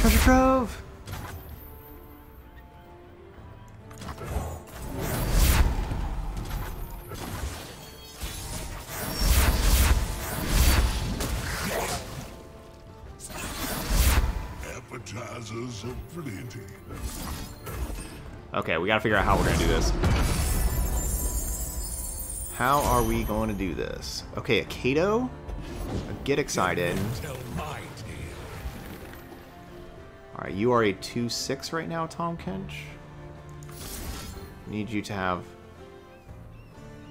Treasure Trove!
Appetizers aplenty.
Okay, we gotta figure out how we're gonna do this. How are we going to do this? Okay, a Kato? Get excited.
Tell my tale.
Alright, you are a 2-6 right now, Tahm Kench. Need you to have...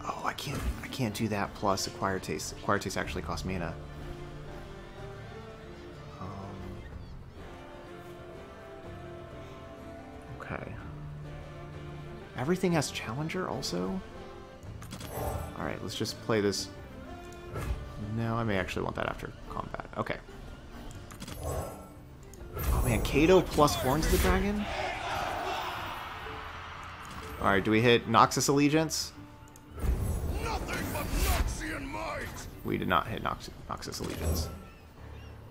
Oh, I can't I can't do that plus acquire Taste. Acquire Taste actually costs mana. Everything has Challenger also? Alright, let's just play this... No, I may actually want that after combat. Okay. Oh man, Kato plus Horns of the Dragon? Alright, do we hit Noxus Allegiance?
Nothing but Noxian might!
We did not hit Nox Noxus Allegiance.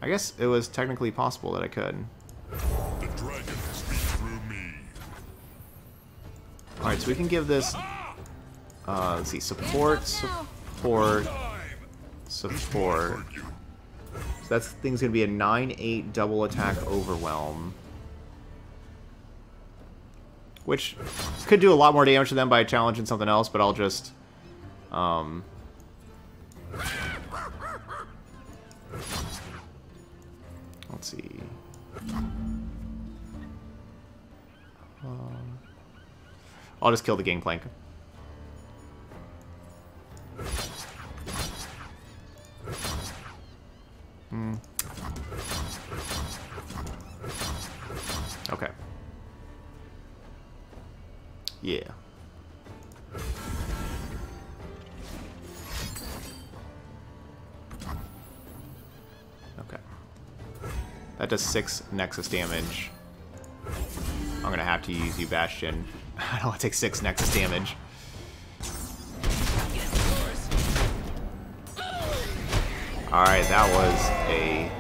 I guess it was technically possible that I could. Alright, so we can give this... Uh, let's see, support, support, support. So that thing's gonna be a 9-8 double attack overwhelm. Which could do a lot more damage to them by challenging something else, but I'll just... Um... Let's see... Um, I'll just kill the gangplank. Hmm. Okay. Yeah. Okay. That does six Nexus damage. I'm gonna have to use you, Bastion. I don't want to take six Nexus damage. Alright, that was a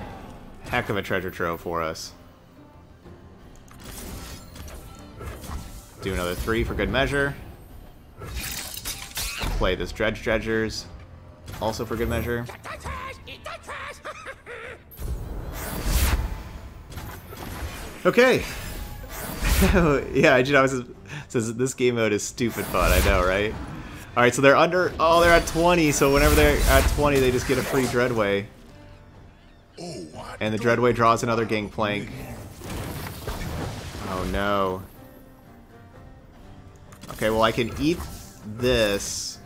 heck of a treasure trove for us. Do another three for good measure. Play this Dredge Dredgers, also for good measure. Okay. yeah, you know, it says this game mode is stupid fun. I know, right? All right, so they're under. Oh, they're at 20. So whenever they're at 20, they just get a free Dreadway. And the Dreadway draws another Gangplank. Oh no. Okay, well I can eat this.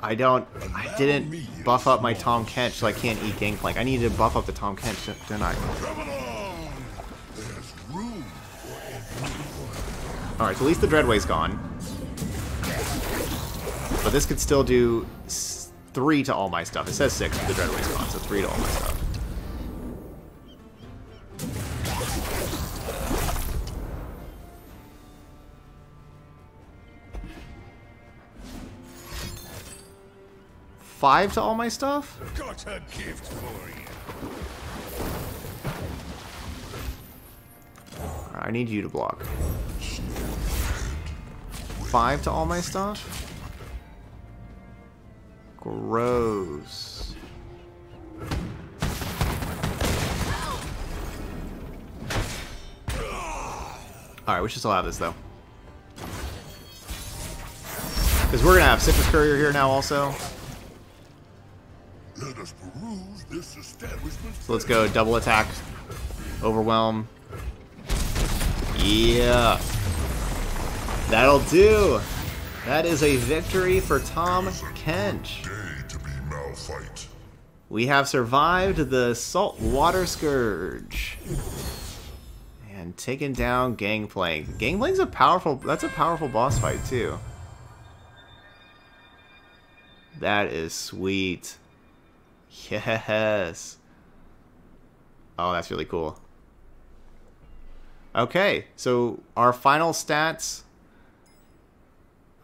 I don't. I didn't buff up my Tahm Kench, so I can't eat Gangplank. I need to buff up the Tahm Kench, didn't I? Alright, so at least the Dreadway's gone. But this could still do three to all my stuff. It says six, but the Dreadway's gone, so three to all my stuff. Five to all my stuff?
Got a gift for you.
I need you to block. 5 to all my stuff? Gross. Alright, we should still have this, though. Because we're going to have Citrus Courier here now, also.
Let us peruse this establishment.
So let's go double attack, overwhelm. Yeah. That'll do. That is a victory for Tahm Kench. We have survived the Saltwater Scourge. And taken down Gangplank. Gangplank's a powerful, that's a powerful boss fight too. That is sweet. Yes. Oh, that's really cool. Okay, so our final stats.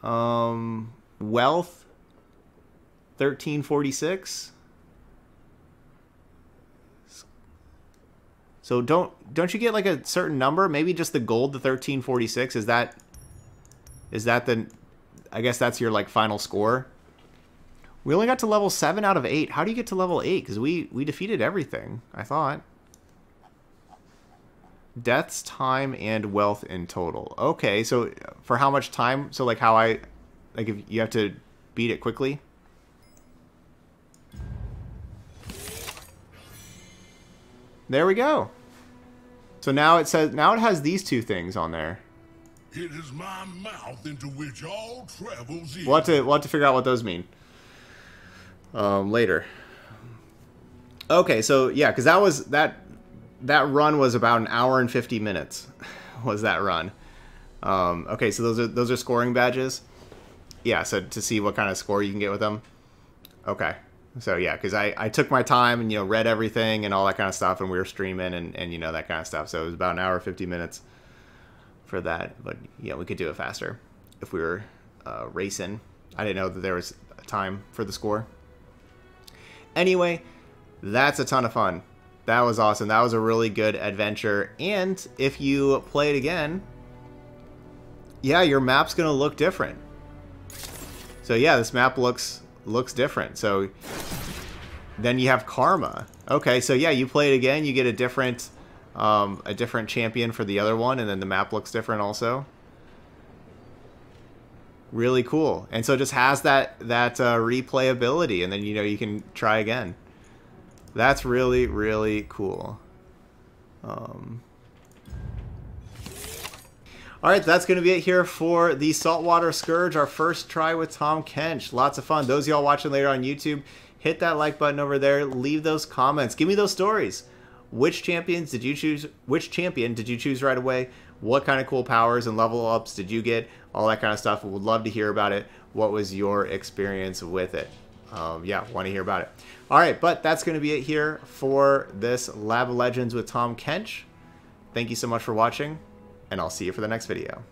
Um, wealth, 1346. So don't don't you get like a certain number? Maybe just the gold, the 1346. Is that is that the I guess that's your like final score? We only got to level 7 out of 8. How do you get to level 8? Because we, we defeated everything, I thought. Deaths, time, and wealth in total. Okay, so for how much time? So like how I... Like if you have to beat it quickly? There we go. So now it says... Now it has these two things on there.
It is my mouth into which all travels in.
We'll have to, we'll have to figure out what those mean um, later. Okay, so yeah, because that was that that run was about an hour and fifty minutes. Was that run? Um, okay, so those are those are scoring badges. Yeah, so to see what kind of score you can get with them. Okay, so yeah, because I I took my time and you know read everything and all that kind of stuff, and we were streaming and and you know that kind of stuff. So it was about an hour fifty minutes for that, but yeah, we could do it faster if we were uh, racing. I didn't know that there was time for the score. Anyway, that's a ton of fun. That was awesome. That was a really good adventure. And if you play it again, yeah, your map's going to look different. So yeah, this map looks looks different. So then you have Karma. Okay, so yeah, you play it again, you get a different um, a different champion for the other one, and then the map looks different also. Really cool, and so it just has that that uh, replayability, and then you know you can try again. That's really really cool. Um, all right, that's going to be it here for the Saltwater Scourge, our first try with Tahm Kench. Lots of fun. Those y'all watching later on YouTube, hit that like button over there. Leave those comments. Give me those stories. Which champions did you choose? Which champion did you choose right away? What kind of cool powers and level ups did you get? All that kind of stuff. Would love to hear about it. What was your experience with it? Um, yeah, want to hear about it. All right, but that's going to be it here for this Lab of Legends with Tahm Kench. Thank you so much for watching, and I'll see you for the next video.